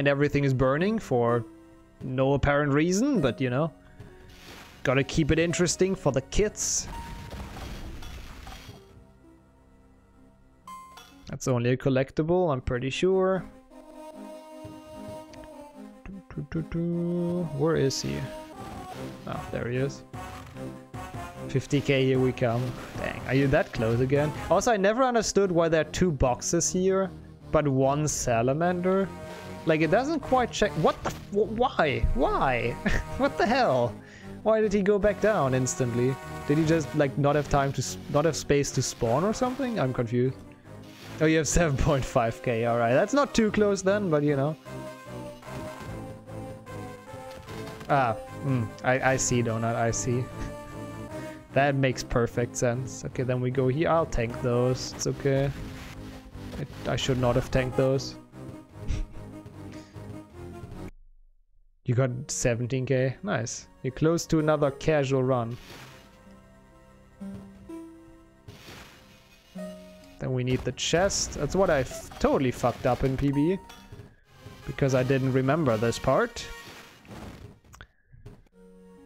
And everything is burning for no apparent reason, but you know. Gotta keep it interesting for the kids. That's only a collectible, I'm pretty sure. Where is he? Oh, there he is. 50k, here we come. Dang, are you that close again? Also, I never understood why there are two boxes here, but one salamander. Like, it doesn't quite check. What the? why? Why? [LAUGHS] what the hell? Why did he go back down instantly? Did he just, like, not have time to, not have space to spawn or something? I'm confused. Oh, you have [LAUGHS] 7.5k, alright. That's not too close then, but you know. Ah, mm, I, I see, Donut, I see. [LAUGHS] that makes perfect sense. Okay, then we go here. I'll tank those. It's okay. I should not have tanked those. You got 17k? Nice. You're close to another casual run. Then we need the chest. That's what I totally fucked up in PB. Because I didn't remember this part.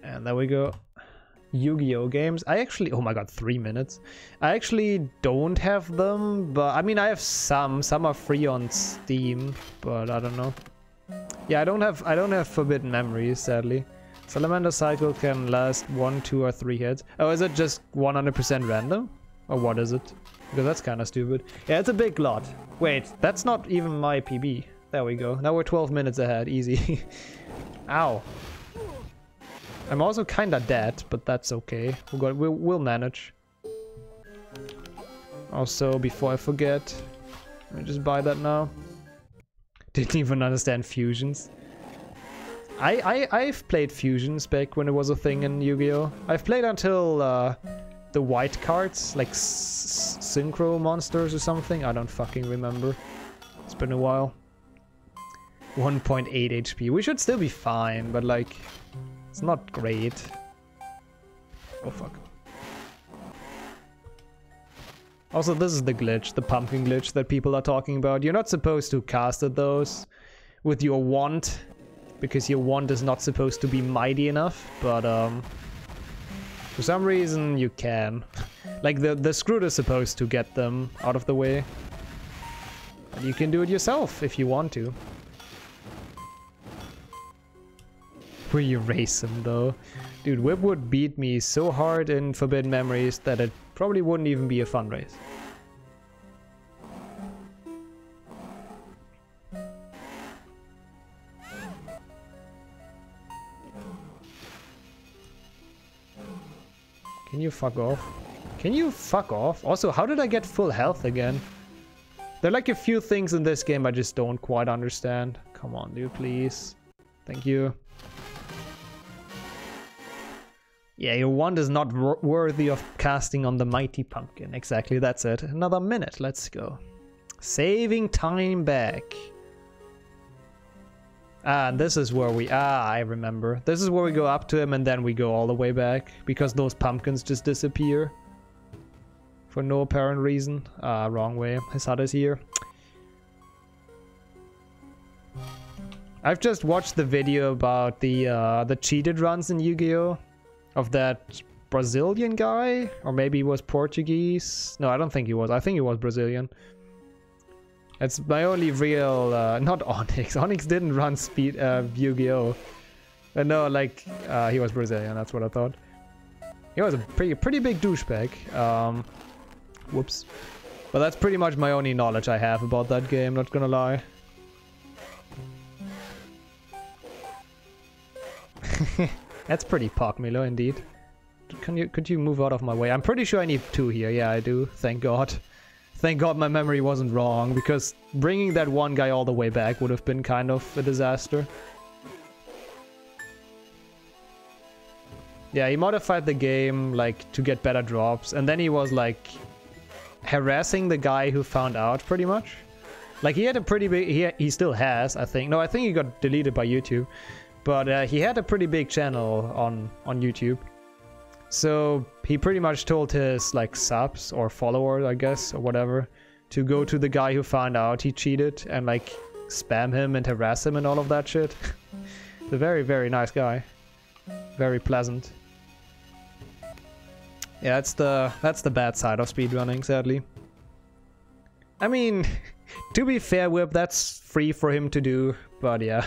And there we go. Yu-Gi-Oh games. I actually, oh my god, three minutes. I actually don't have them, but I mean, I have some. Some are free on Steam, but I don't know. Yeah, I don't have, I don't have Forbidden Memories, sadly. Salamander Cycle can last one, two, or three hits. Oh, is it just 100% random? Or what is it? Because that's kind of stupid. Yeah, it's a big lot. Wait, that's not even my PB. There we go. Now we're 12 minutes ahead. Easy. [LAUGHS] Ow. I'm also kinda dead, but that's okay. We'll, go, we'll, we'll manage. Also, before I forget, let me just buy that now. Didn't [LAUGHS] even understand fusions. I, I, I've played fusions back when it was a thing in Yu-Gi-Oh! I've played until uh, the white cards, like synchro monsters or something. I don't fucking remember. It's been a while. 1.8 HP. We should still be fine, but like, it's not great. Oh fuck. Also, this is the glitch, the pumpkin glitch that people are talking about. You're not supposed to cast at those with your wand, because your wand is not supposed to be mighty enough, but um, for some reason, you can. like, the, the Skrewt is supposed to get them out of the way. But you can do it yourself if you want to. We erase him, though. Dude, Whipwood beat me so hard in Forbidden Memories that it probably wouldn't even be a fun race. Can you fuck off? Can you fuck off? Also, how did I get full health again? There are like a few things in this game I just don't quite understand. Come on, dude, please. Thank you. Yeah, your wand is not worthy of casting on the mighty pumpkin. Exactly, that's it. Another minute, let's go. Saving time back. Ah, this is where we... Ah, I remember. This is where we go up to him and then we go all the way back. Because those pumpkins just disappear. For no apparent reason. Ah, wrong way. His hut is here. I've just watched the video about the uh, the cheated runs in Yu-Gi-Oh! Of that Brazilian guy? Or maybe he was Portuguese? No, I don't think he was. I think he was Brazilian. It's my only real, uh, [LAUGHS] not Onyx. [LAUGHS] Onyx didn't run speed uh, Yu-Gi-Oh. Uh, no, like uh, he was Brazilian. That's what I thought. He was a pretty, pretty big douchebag. Um, whoops. But that's pretty much my only knowledge I have about that game. Not gonna lie. [LAUGHS] that's pretty Milo, indeed. Can you could you move out of my way? I'm pretty sure I need two here. Yeah, I do. Thank God. Thank god my memory wasn't wrong, because bringing that one guy all the way back would have been kind of a disaster. Yeah, he modified the game, like, to get better drops, and then he was, like, harassing the guy who found out, pretty much. Like, he had a pretty big... He, he still has, I think. No, I think he got deleted by YouTube. But uh, he had a pretty big channel on, on YouTube. So he pretty much told his like subs or followers, I guess, or whatever, to go to the guy who found out he cheated and like spam him and harass him and all of that shit. [LAUGHS] the very, very nice guy. Very pleasant. Yeah, that's the that's the bad side of speedrunning, sadly. I mean, [LAUGHS] to be fair, Whip, that's free for him to do, but yeah.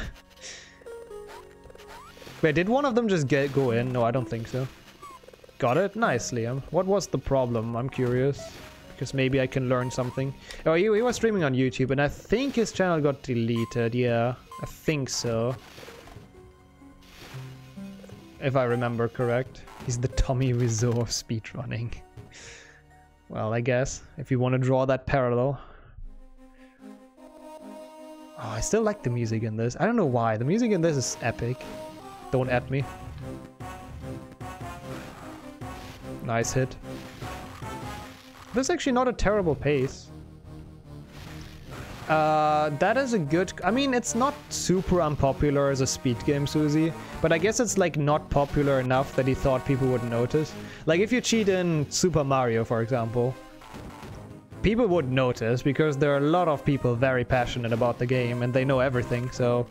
Wait, did one of them just get go in? No, I don't think so. Got it? Nice, Liam. What was the problem? I'm curious. Because maybe I can learn something. Oh, he, he was streaming on YouTube, and I think his channel got deleted. Yeah, I think so. If I remember correct. He's the Tommy Wiseau of speedrunning. [LAUGHS] Well, I guess, if you want to draw that parallel. Oh, I still like the music in this. I don't know why. The music in this is epic. Don't at me. Nice hit. This is actually not a terrible pace. Uh, that is a good... I mean, it's not super unpopular as a speed game, Susie. But I guess it's like not popular enough that he thought people would notice. Like if you cheat in Super Mario, for example, people would notice because there are a lot of people very passionate about the game and they know everything. So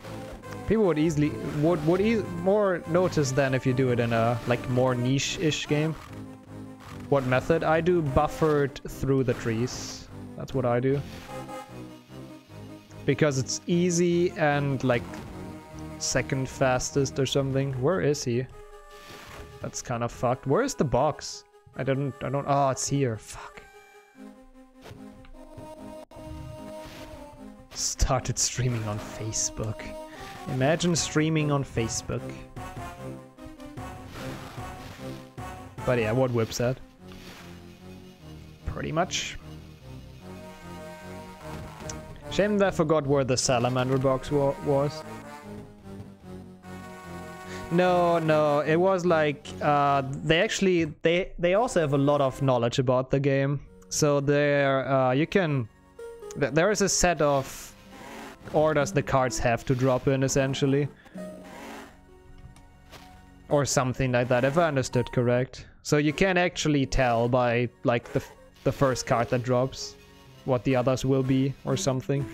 people would easily would would e more notice than if you do it in a like more niche-ish game. What method? I do buffered through the trees. That's what I do because it's easy and like second fastest or something. Where is he? That's kind of fucked. Where is the box? I don't, I don't, oh, it's here. Fuck. Started streaming on Facebook. Imagine streaming on Facebook. But yeah, what Whip said. Pretty much. Shame that I forgot where the salamander box wa was. No, no, it was like uh, they actually they they also have a lot of knowledge about the game. So there, uh, you can there is a set of orders the cards have to drop in essentially, or something like that. If I understood correct, so you can actually tell by like the the first card that drops what the others will be or something.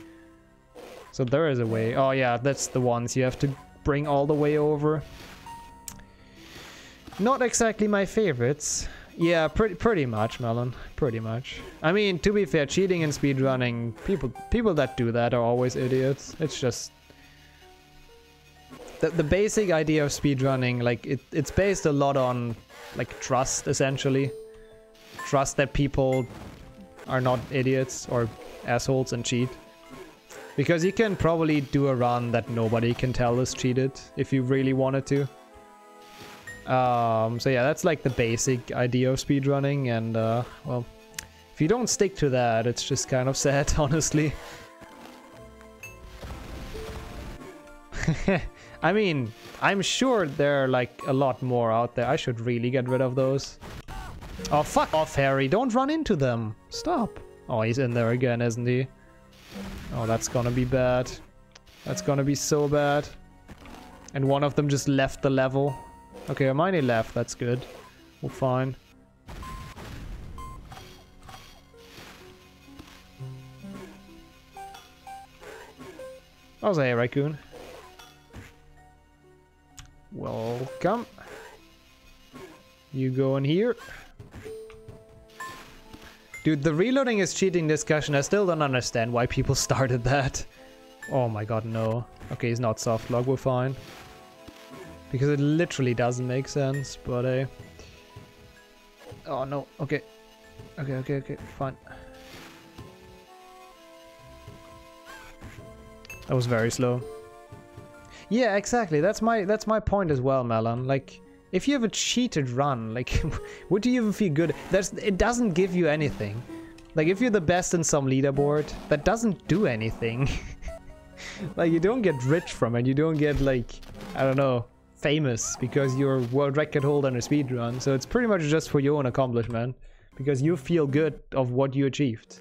So there is a way. Oh yeah, that's the ones you have to bring all the way over. Not exactly my favorites. Yeah, pretty pretty much, Melon. Pretty much. I mean, to be fair, cheating and speedrunning, people people that do that are always idiots. It's just the the basic idea of speedrunning, like it it's based a lot on like trust essentially. Trust that people are not idiots or assholes and cheat. Because you can probably do a run that nobody can tell is cheated if you really wanted to. Um, so yeah, that's like the basic idea of speedrunning and uh, well, if you don't stick to that, it's just kind of sad, [LAUGHS] honestly. [LAUGHS] I mean, I'm sure there are like a lot more out there. I should really get rid of those. Oh, fuck off, Harry. Don't run into them. Stop. Oh, he's in there again, isn't he? Oh, that's gonna be bad. That's gonna be so bad. And one of them just left the level. Okay, I'm Hermione left. That's good. We're fine. How's a raccoon. Welcome. You go in here. Dude, the reloading is cheating discussion, I still don't understand why people [LAUGHS] started that. Oh my god, no. Okay, he's not softlock. we're fine. Because it literally doesn't make sense, but uh... Oh no, okay. Okay, okay, okay, fine. That was very slow. Yeah, exactly. That's my that's my point as well, Melon. Like if you have a cheated run, like, [LAUGHS] would you even feel good? That's it doesn't give you anything. Like, if you're the best in some leaderboard, that doesn't do anything. [LAUGHS] like, you don't get rich from it. You don't get, like, I don't know, famous because you're world record holder in a speed run. So it's pretty much just for your own accomplishment because you feel good of what you achieved.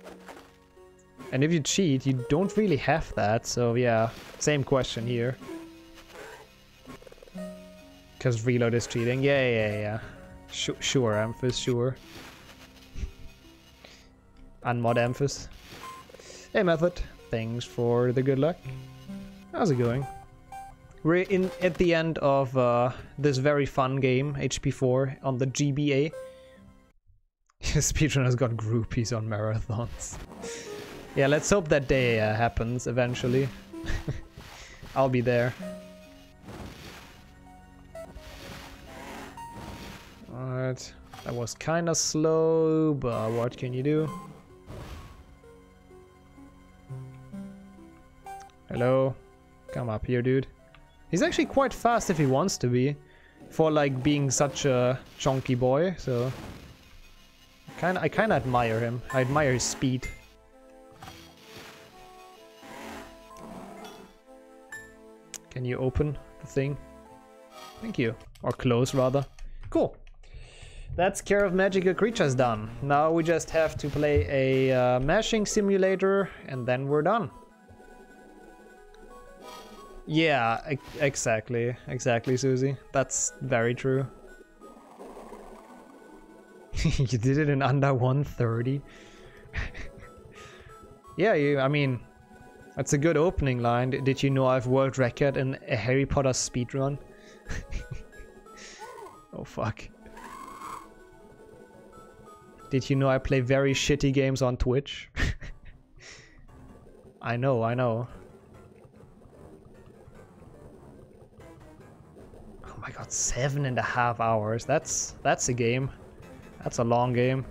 And if you cheat, you don't really have that. So yeah, same question here. Because reload is cheating. Yeah, yeah, yeah. Sh sure, Amphis, sure. Unmod Amphis. Hey Method, thanks for the good luck. How's it going? We're in at the end of uh, this very fun game, HP4, on the GBA. [LAUGHS] Speedrunners got groupies on marathons. yeah, let's hope that day uh, happens eventually. [LAUGHS] I'll be there. Alright, that was kinda slow, but what can you do? Hello? Come up here, dude. He's actually quite fast if he wants to be. For like being such a chunky boy, so... Kinda, I kinda admire him. I admire his speed. Can you open the thing? Thank you. Or close, rather. Cool. That's Care of Magical Creatures done. Now we just have to play a uh, mashing simulator and then we're done. Yeah, exactly. Exactly, Susie. That's very true. [LAUGHS] you did it in under 130? [LAUGHS] yeah, you, I mean, that's a good opening line. Did you know I've world record in a Harry Potter speedrun? [LAUGHS] oh fuck. Did you know I play very shitty games on Twitch? I know, I know. My god, seven and a half hours. That's that's a game. That's a long game.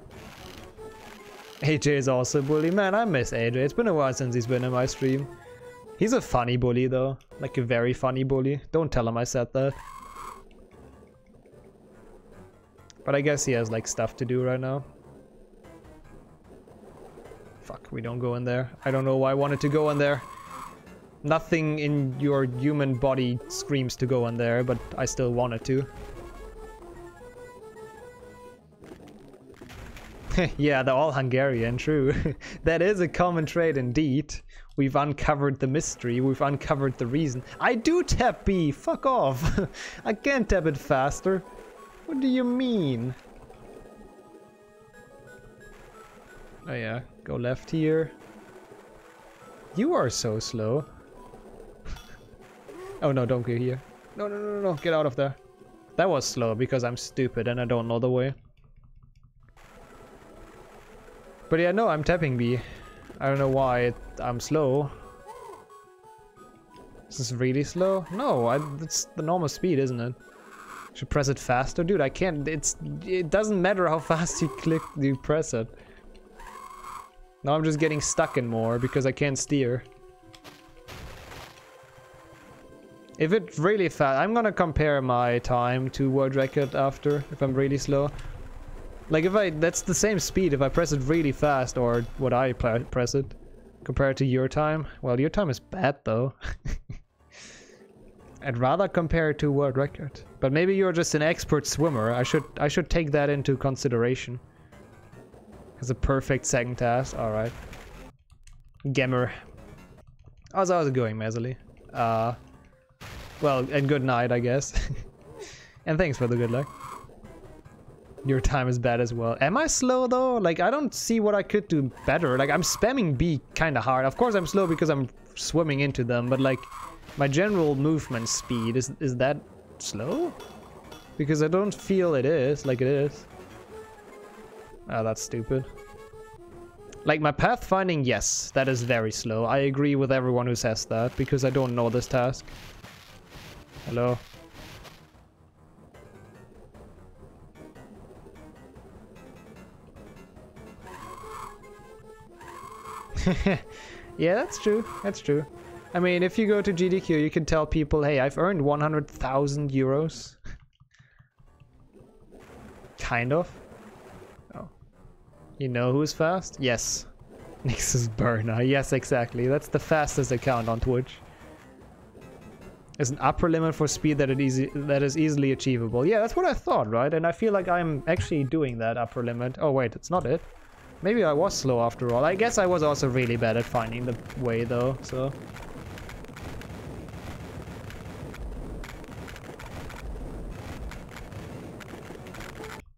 AJ is also a bully. Man, I miss AJ. It's been a while since he's been in my stream. He's a funny bully though. Like a very funny bully. Don't tell him I said that. But I guess he has like stuff to do right now. Fuck, we don't go in there. I don't know why I wanted to go in there. Nothing in your human body screams to go in there, but I still wanted to. [LAUGHS] yeah, they're all Hungarian, true. [LAUGHS] that is a common trait indeed. We've uncovered the mystery, we've uncovered the reason. I do tap B, fuck off. [LAUGHS] I can't tap it faster. What do you mean? Oh yeah, go left here. You are so slow. Oh no, don't go here. No, no, no, no, get out of there. That was slow because I'm stupid and I don't know the way. But yeah, no, I'm tapping B. I don't know why it, I'm slow. Is this really slow? No, I, it's the normal speed, isn't it? Should press it faster? Dude, I can't, it's, it doesn't matter how [LAUGHS] fast you click, you press it. Now I'm just getting stuck in more because I can't steer. If it's really fast, I'm gonna compare my time to world record after, if I'm really slow. Like if I, that's the same speed if I press it really fast or what I press it. Compared to your time. Well, your time is bad though. [LAUGHS] I'd rather compare it to world record. But maybe you're just an expert swimmer. I should I should take that into consideration. As a perfect second task. Alright. Gemmer. How's, how's it going, Mesily? Uh, well, and good night, I guess. [LAUGHS] and thanks for the good luck. Your time is bad as well. Am I slow though? Like, I don't see what I could do better. Like, I'm spamming B kind of hard. Of course, I'm slow because I'm swimming into them, but like, my general movement speed, is, is that slow? Because I don't feel it is, like it is. Oh, that's stupid. Like, my pathfinding, yes, that is very slow. I agree with everyone who says that, because I don't know this task. Hello? [LAUGHS] yeah, that's true. That's true. I mean, if you go to GDQ, you can tell people, hey, I've earned 100,000 euros. [LAUGHS] kind of. Oh. You know who's fast? Yes. [LAUGHS] Nix's Burner. Yes, exactly. That's the fastest account on Twitch. There's an upper limit for speed that, it easy, that is easily achievable. Yeah, that's what I thought, right? And I feel like I'm actually doing that upper limit. Oh, wait, it's not it. Maybe I was slow after all. I guess I was also really bad at finding the way though, so...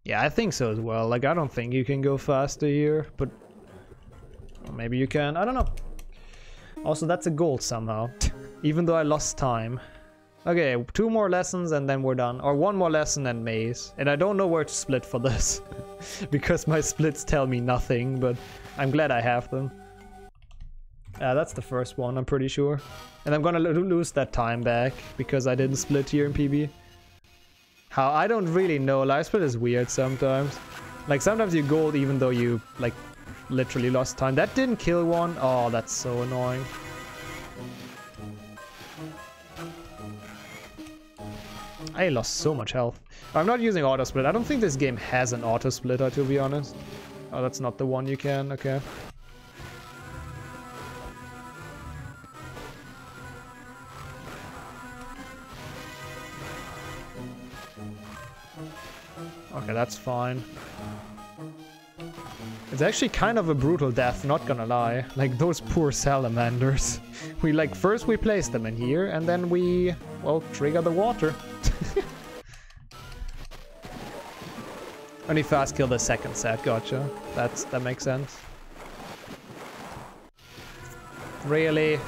Yeah, I think so as well. Like, I don't think you can go faster here, but... maybe you can. I don't know. Also, that's a gold somehow. [LAUGHS] Even though I lost time. Okay, two more lessons and then we're done. Or one more lesson and maze. And I don't know where to split for this. [LAUGHS] because my splits tell me nothing, but I'm glad I have them. Uh, that's the first one, I'm pretty sure. And I'm gonna lo lose that time back because I didn't split here in PB. How? I don't really know. LiveSplit is weird sometimes. Like sometimes you gold even though you like literally lost time. That didn't kill one. Oh, that's so annoying. I lost so much health. I'm not using auto split. I don't think this game has an auto splitter to be honest. Oh, that's not the one you can. Okay. Okay, that's fine. It's actually kind of a brutal death, not gonna lie. Like, those poor salamanders. [LAUGHS] We, like, first we place them in here, and then we, well, trigger the water. [LAUGHS] Only fast kill the second set, gotcha. That's, that makes sense. Really?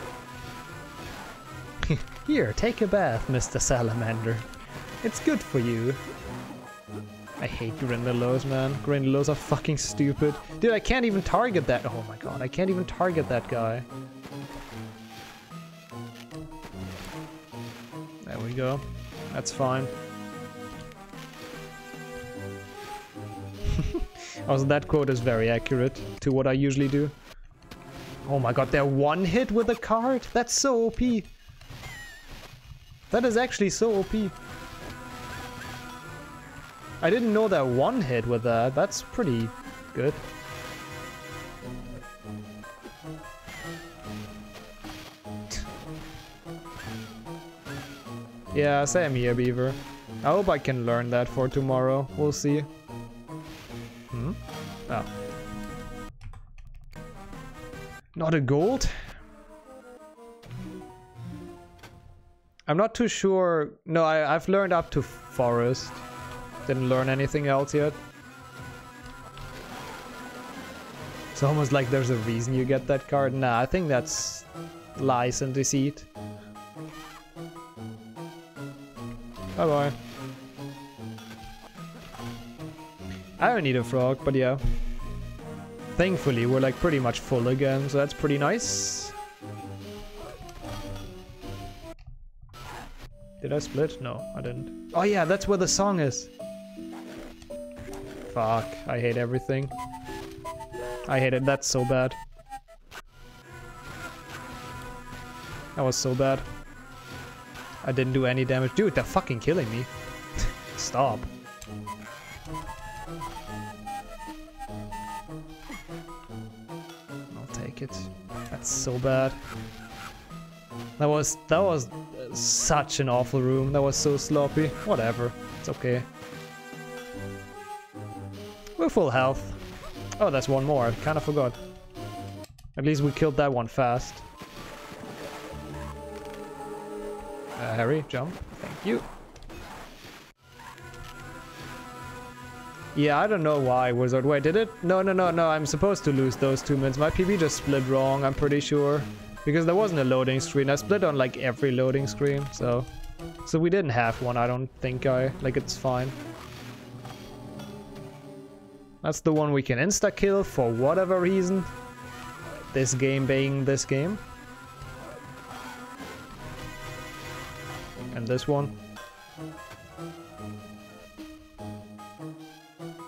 [LAUGHS] Here, take a bath, Mr. Salamander. It's good for you. I hate Grindylows, man. Grindylows are fucking stupid. Dude, I can't even target that. Oh my god, I can't even target that guy. There we go. That's fine. [LAUGHS] also, that quote is very accurate to what I usually do. Oh my god, they're one hit with a card? That's so OP. That is actually so OP. I didn't know that one hit with that. That's pretty good. yeah, same here, Beaver. I hope I can learn that for tomorrow. We'll see. Hmm? Oh. Not a gold? I'm not too sure. No, I, I've learned up to forest. Didn't learn anything else yet. It's almost like there's a reason you get that card. Nah, I think that's lies and deceit. Bye bye. I don't need a frog, but yeah. Thankfully, we're like pretty much full again, so that's pretty nice. Did I split? No, I didn't. Oh yeah, that's where the song is. Fuck, I hate everything. I hate it, that's so bad. That was so bad. I didn't do any damage. Dude, they're fucking killing me. [LAUGHS] Stop. I'll take it. That's so bad. That was that was such an awful room. That was so sloppy. Whatever. It's okay. We're full health. Oh, that's one more. I kind of forgot. At least we killed that one fast. Uh, Harry, jump. Thank you. Yeah, I don't know why, Wizard. Wait, did it? No, no, no, no. I'm supposed to lose those two minutes. My PB just split wrong, I'm pretty sure. Because there wasn't a loading screen. I split on like every loading screen, so... So we didn't have one, I don't think I... Like, it's fine. That's the one we can insta-kill for whatever reason. This game being this game. And this one.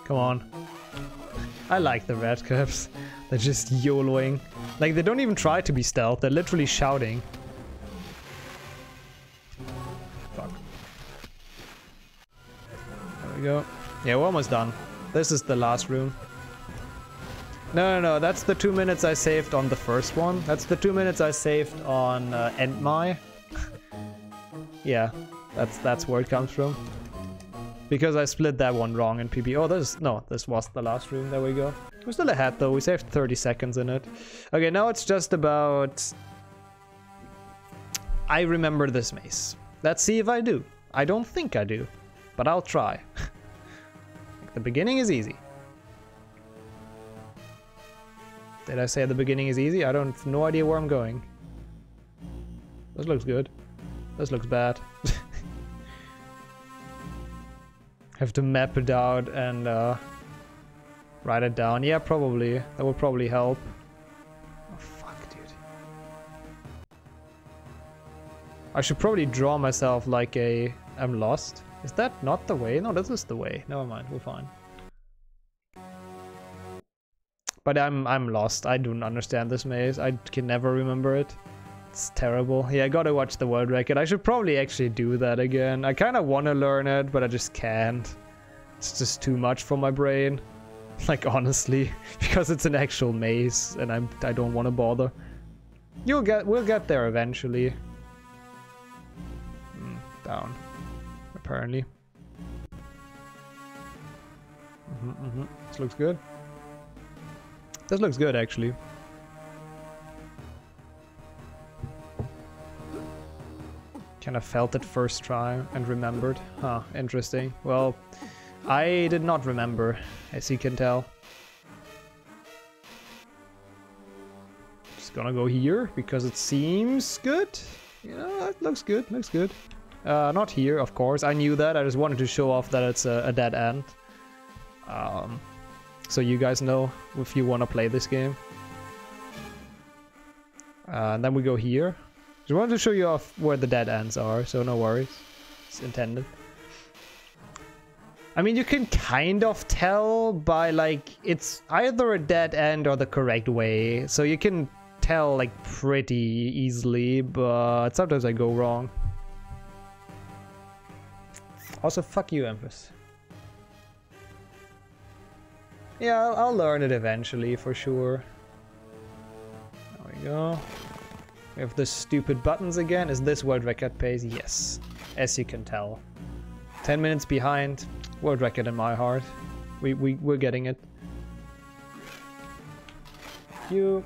Come on. I like the red caps. [LAUGHS] They're just YOLOing. Like, they don't even try to be stealth, they're literally shouting. Fuck. There we go. Yeah, we're almost done. This is the last room. No, no, no, that's the two minutes I saved on the first one. That's the two minutes I saved on uh, Endmai. [LAUGHS] yeah, that's that's where it comes from. Because I split that one wrong in PB. Oh, this no, this was the last room. There we go. We're still ahead though. We saved 30 seconds in it. Okay, now it's just about. I remember this maze. Let's see if I do. I don't think I do, but I'll try. [LAUGHS] The beginning is easy. Did I say the beginning is easy? I don't have no idea where I'm going. This looks good. This looks bad. [LAUGHS] Have to map it out and uh, write it down. Yeah, probably. That would probably help. Oh, fuck, dude. I should probably draw myself like a... I'm lost. Is that not the way? No, this is the way. Never mind, we're fine. But I'm I'm lost. I don't understand this maze. I can never remember it. It's terrible. Yeah, I gotta watch the world record. I should probably actually do that again. I kind of want to learn it, but I just can't. It's just too much for my brain. [LAUGHS] Like, honestly. [LAUGHS] Because it's an actual maze, and I'm, I don't want to bother. You'll get, we'll get there eventually. Mm, down. Apparently. Mm -hmm, mm -hmm. This looks good. This looks good, actually. Kind of felt it first try and remembered. Huh, interesting. Well, I did not remember, as you can tell. Just gonna go here, because it seems good. Yeah, it looks good, looks good. Uh, not here, of course. I knew that. I just wanted to show off that it's a, a dead end. Um, so you guys know if you want to play this game. Uh, and then we go here. Just wanted to show you off where the dead ends are, so no worries. It's intended. I mean, you can kind of tell by like, it's either a dead end or the correct way. So you can tell like pretty easily, but sometimes I go wrong. Also, fuck you, Empress. Yeah, I'll, I'll learn it eventually, for sure. There we go. We have the stupid buttons again. Is this world record pace? Yes, as you can tell. 10 minutes behind, world record in my heart. We, we, we're getting it. You.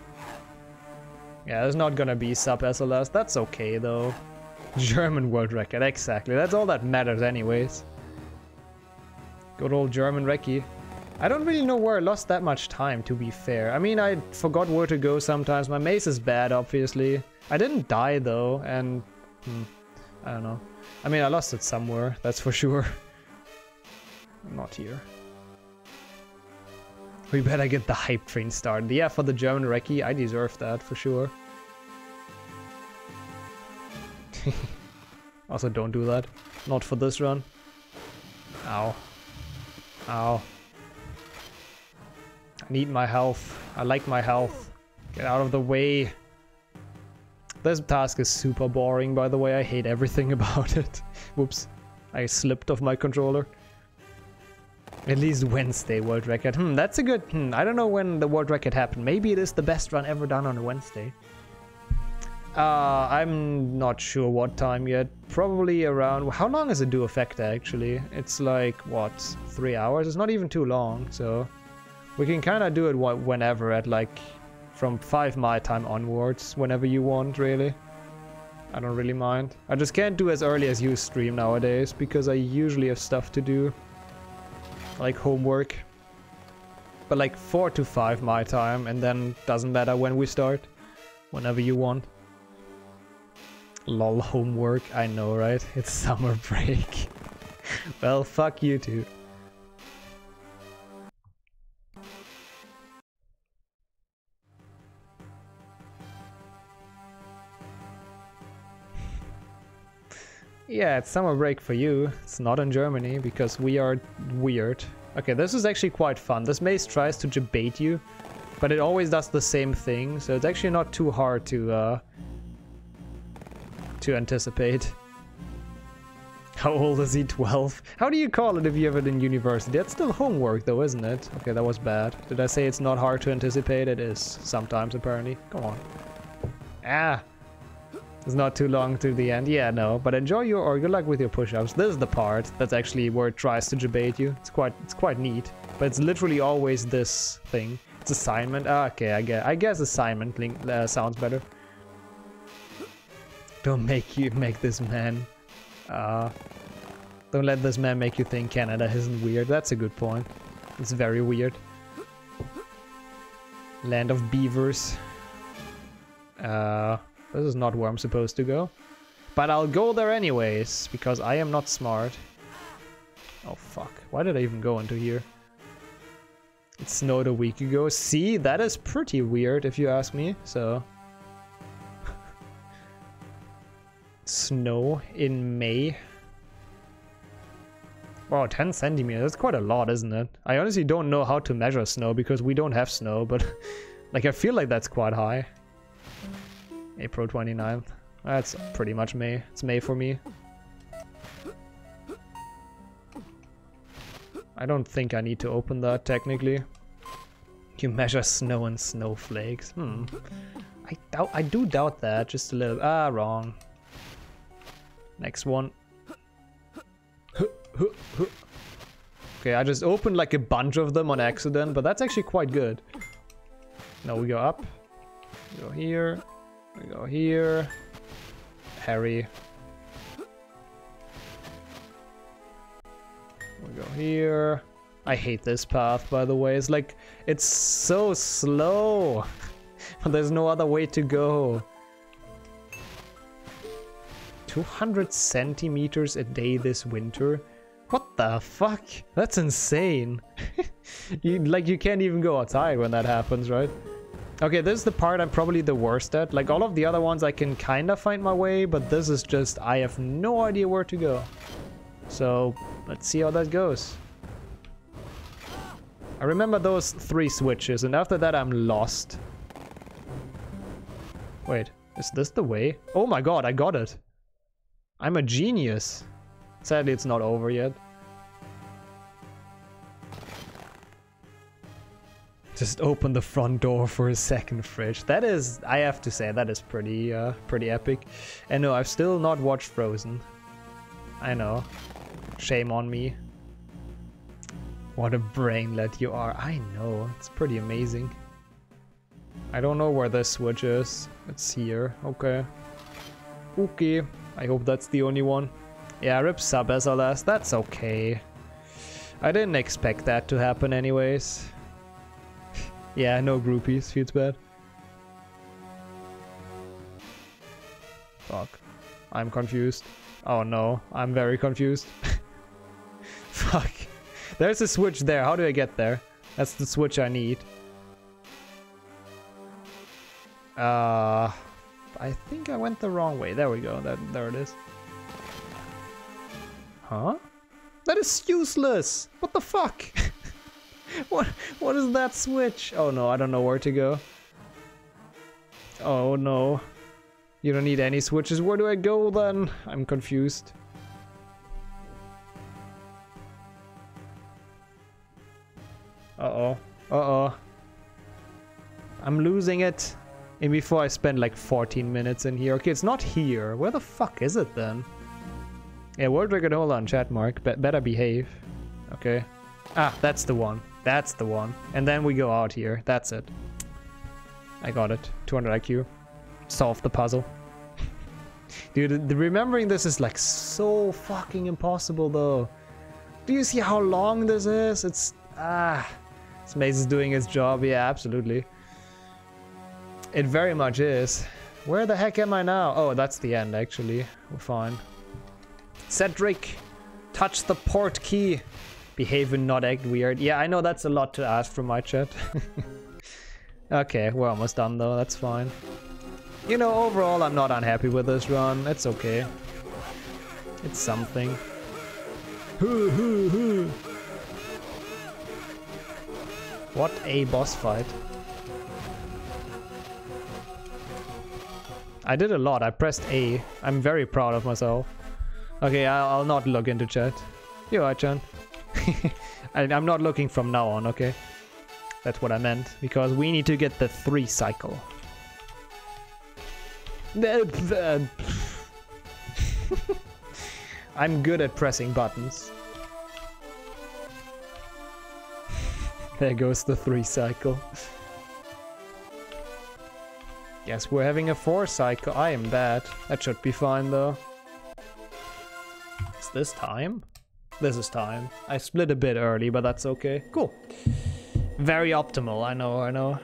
Yeah, there's not gonna be sub SLS. That's okay though. [LAUGHS] German world record, exactly. That's all that matters anyways. Good old German recce. I don't really know where I lost that much time, to be fair. I mean, I forgot where to go sometimes. My mace is bad, obviously. I didn't die, though, and... Hmm, I don't know. I mean, I lost it somewhere, that's for [LAUGHS] sure. Not here. We better get the hype train started. Yeah, for the German recce, I deserve that, for sure. [LAUGHS] also, don't do that. Not for this run. Ow. Ow. I need my health. I like my health. Get out of the way. This task is super boring, by the way. I hate everything [LAUGHS] about it. Whoops. I slipped off my controller. At least Wednesday world record. Hmm, that's a good... Hmm, I don't know when the world record happened. Maybe it is the best run ever done on a Wednesday. Uh, I'm not sure what time yet. Probably around... How long is it do effect, actually? It's like, what, three hours? It's not even too long, so... We can kind of do it whenever at like from 5 my time onwards, whenever you want, really. I don't really mind. I just can't do as early as you stream nowadays because I usually have stuff to do. Like homework. But like 4 to 5 my time and then doesn't matter when we start. Whenever you want. Lol homework, I know right? [LAUGHS] It's summer break. [LAUGHS] well, fuck you too. [LAUGHS] Yeah, it's summer break for you. It's not in Germany because we are weird. Okay, this is actually quite fun. This maze tries to bait you, but it always does the same thing, so it's actually not too hard to uh, to anticipate. [LAUGHS] How old is he? 12? How do you call it if you have it in university? That's still homework though, isn't it? Okay, that was bad. Did I say it's not hard to anticipate? It is sometimes, apparently. Come on. Ah! It's not too long to the end. Yeah, no, but enjoy your or good luck with your push-ups. This is the part that's actually where it tries to debate you. It's quite it's quite neat, but it's literally always this thing. It's assignment. Ah, okay, I guess I guess assignment link, uh, sounds better. Don't make you make this man. Uh, don't let this man make you think Canada isn't weird. That's a good point. It's very weird. Land of beavers. Uh, This is not where I'm supposed to go. But I'll go there anyways, because I am not smart. Oh fuck, why did I even go into here? It snowed a week ago. See, that is pretty weird if you ask me, so... Snow in May. Wow, 10 centimeters, that's quite a lot, isn't it? I honestly don't know how to measure snow because we don't have snow, but [LAUGHS] like I feel like that's quite high. April 29th. That's pretty much May. It's May for me. I don't think I need to open that technically. You measure snow and snowflakes. Hmm. I doubt I do doubt that just a little ah wrong. Next one. Okay, I just opened like a bunch of them on accident, but that's actually quite good. Now we go up. We go here. We go here. Harry. We go here. I hate this path, by the way. It's like, it's so slow. [LAUGHS] There's no other way to go. 200 centimeters a day this winter? What the fuck? That's insane. [LAUGHS] you Like, you can't even go outside when that happens, right? Okay, this is the part I'm probably the worst at. Like, all of the other ones I can kind of find my way, but this is just, I have no idea where to go. So, let's see how that goes. I remember those three switches, and after that I'm lost. Wait, is this the way? Oh my god, I got it. I'm a genius. Sadly, it's not over yet. Just open the front door for a second fridge. That is, I have to say, that is pretty, uh, pretty epic. And no, I've still not watched Frozen. I know. Shame on me. What a brainlet you are. I know, it's pretty amazing. I don't know where this switch is. It's here. Okay. Okay. I hope that's the only one. Yeah, rip sub as. That's okay. I didn't expect that to happen anyways. [LAUGHS] yeah, no groupies. Feels bad. Fuck. I'm confused. Oh no, I'm very confused. [LAUGHS] Fuck. There's a switch there. How do I get there? That's the switch I need. Uh, I think I went the wrong way. There we go. That there it is. Huh? That is useless. What the fuck? [LAUGHS] what what is that switch? Oh no, I don't know where to go. Oh no. You don't need any switches. Where do I go then? I'm confused. Uh-oh. Uh-oh. I'm losing it. And before I spend like 14 minutes in here. Okay, it's not here. Where the fuck is it then? Yeah, World Record, hold on, chat mark. Be better behave. Okay. Ah, that's the one. That's the one. And then we go out here. That's it. I got it. 200 IQ. Solve the puzzle. [LAUGHS] Dude, the, remembering this is like so fucking impossible though. Do you see how long this is? It's... Ah... This maze is doing its job. Yeah, absolutely. It very much is. Where the heck am I now? Oh, that's the end, actually. We're fine. Cedric, touch the Portkey. Behave and not act weird. Yeah, I know that's a lot to ask from my chat. [LAUGHS] okay, we're almost done though. That's fine. You know, overall, I'm not unhappy with this run. It's okay. It's something. What a boss fight. I did a lot. I pressed A. I'm very proud of myself. Okay, I'll, not look into chat. You are, Chan. I'm not looking from now on, okay? That's what I meant. Because we need to get the three cycle. [LAUGHS] I'm good at pressing buttons. [LAUGHS] There goes the three cycle. Yes, we're having a four cycle. I am bad. That should be fine though. Is this time? This is time. I split a bit early, but that's okay. Cool. Very optimal, I know, I know.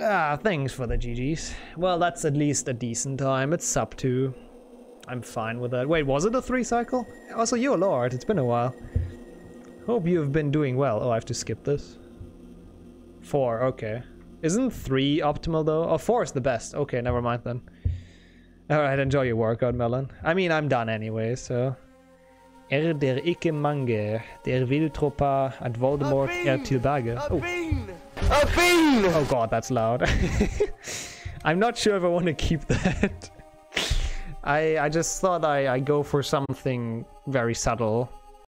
Ah, thanks for the GG's. Well, that's at least a decent time. It's sub 2. I'm fine with that. Wait, was it a 3 cycle? Also, you're Lord. It's been a while. Hope you've been doing well. Oh, I have to skip this. 4, okay. Isn't 3 optimal though? Oh, 4 is the best. Okay, never mind then. Alright, enjoy your workout, Melon. I mean, I'm done anyway, so... Er der ikke mange, der vil at Voldemort er tilbage. Oh. oh god, that's loud. [LAUGHS] I'm not sure if I want to keep that. [LAUGHS] I I just thought I, I go for something very subtle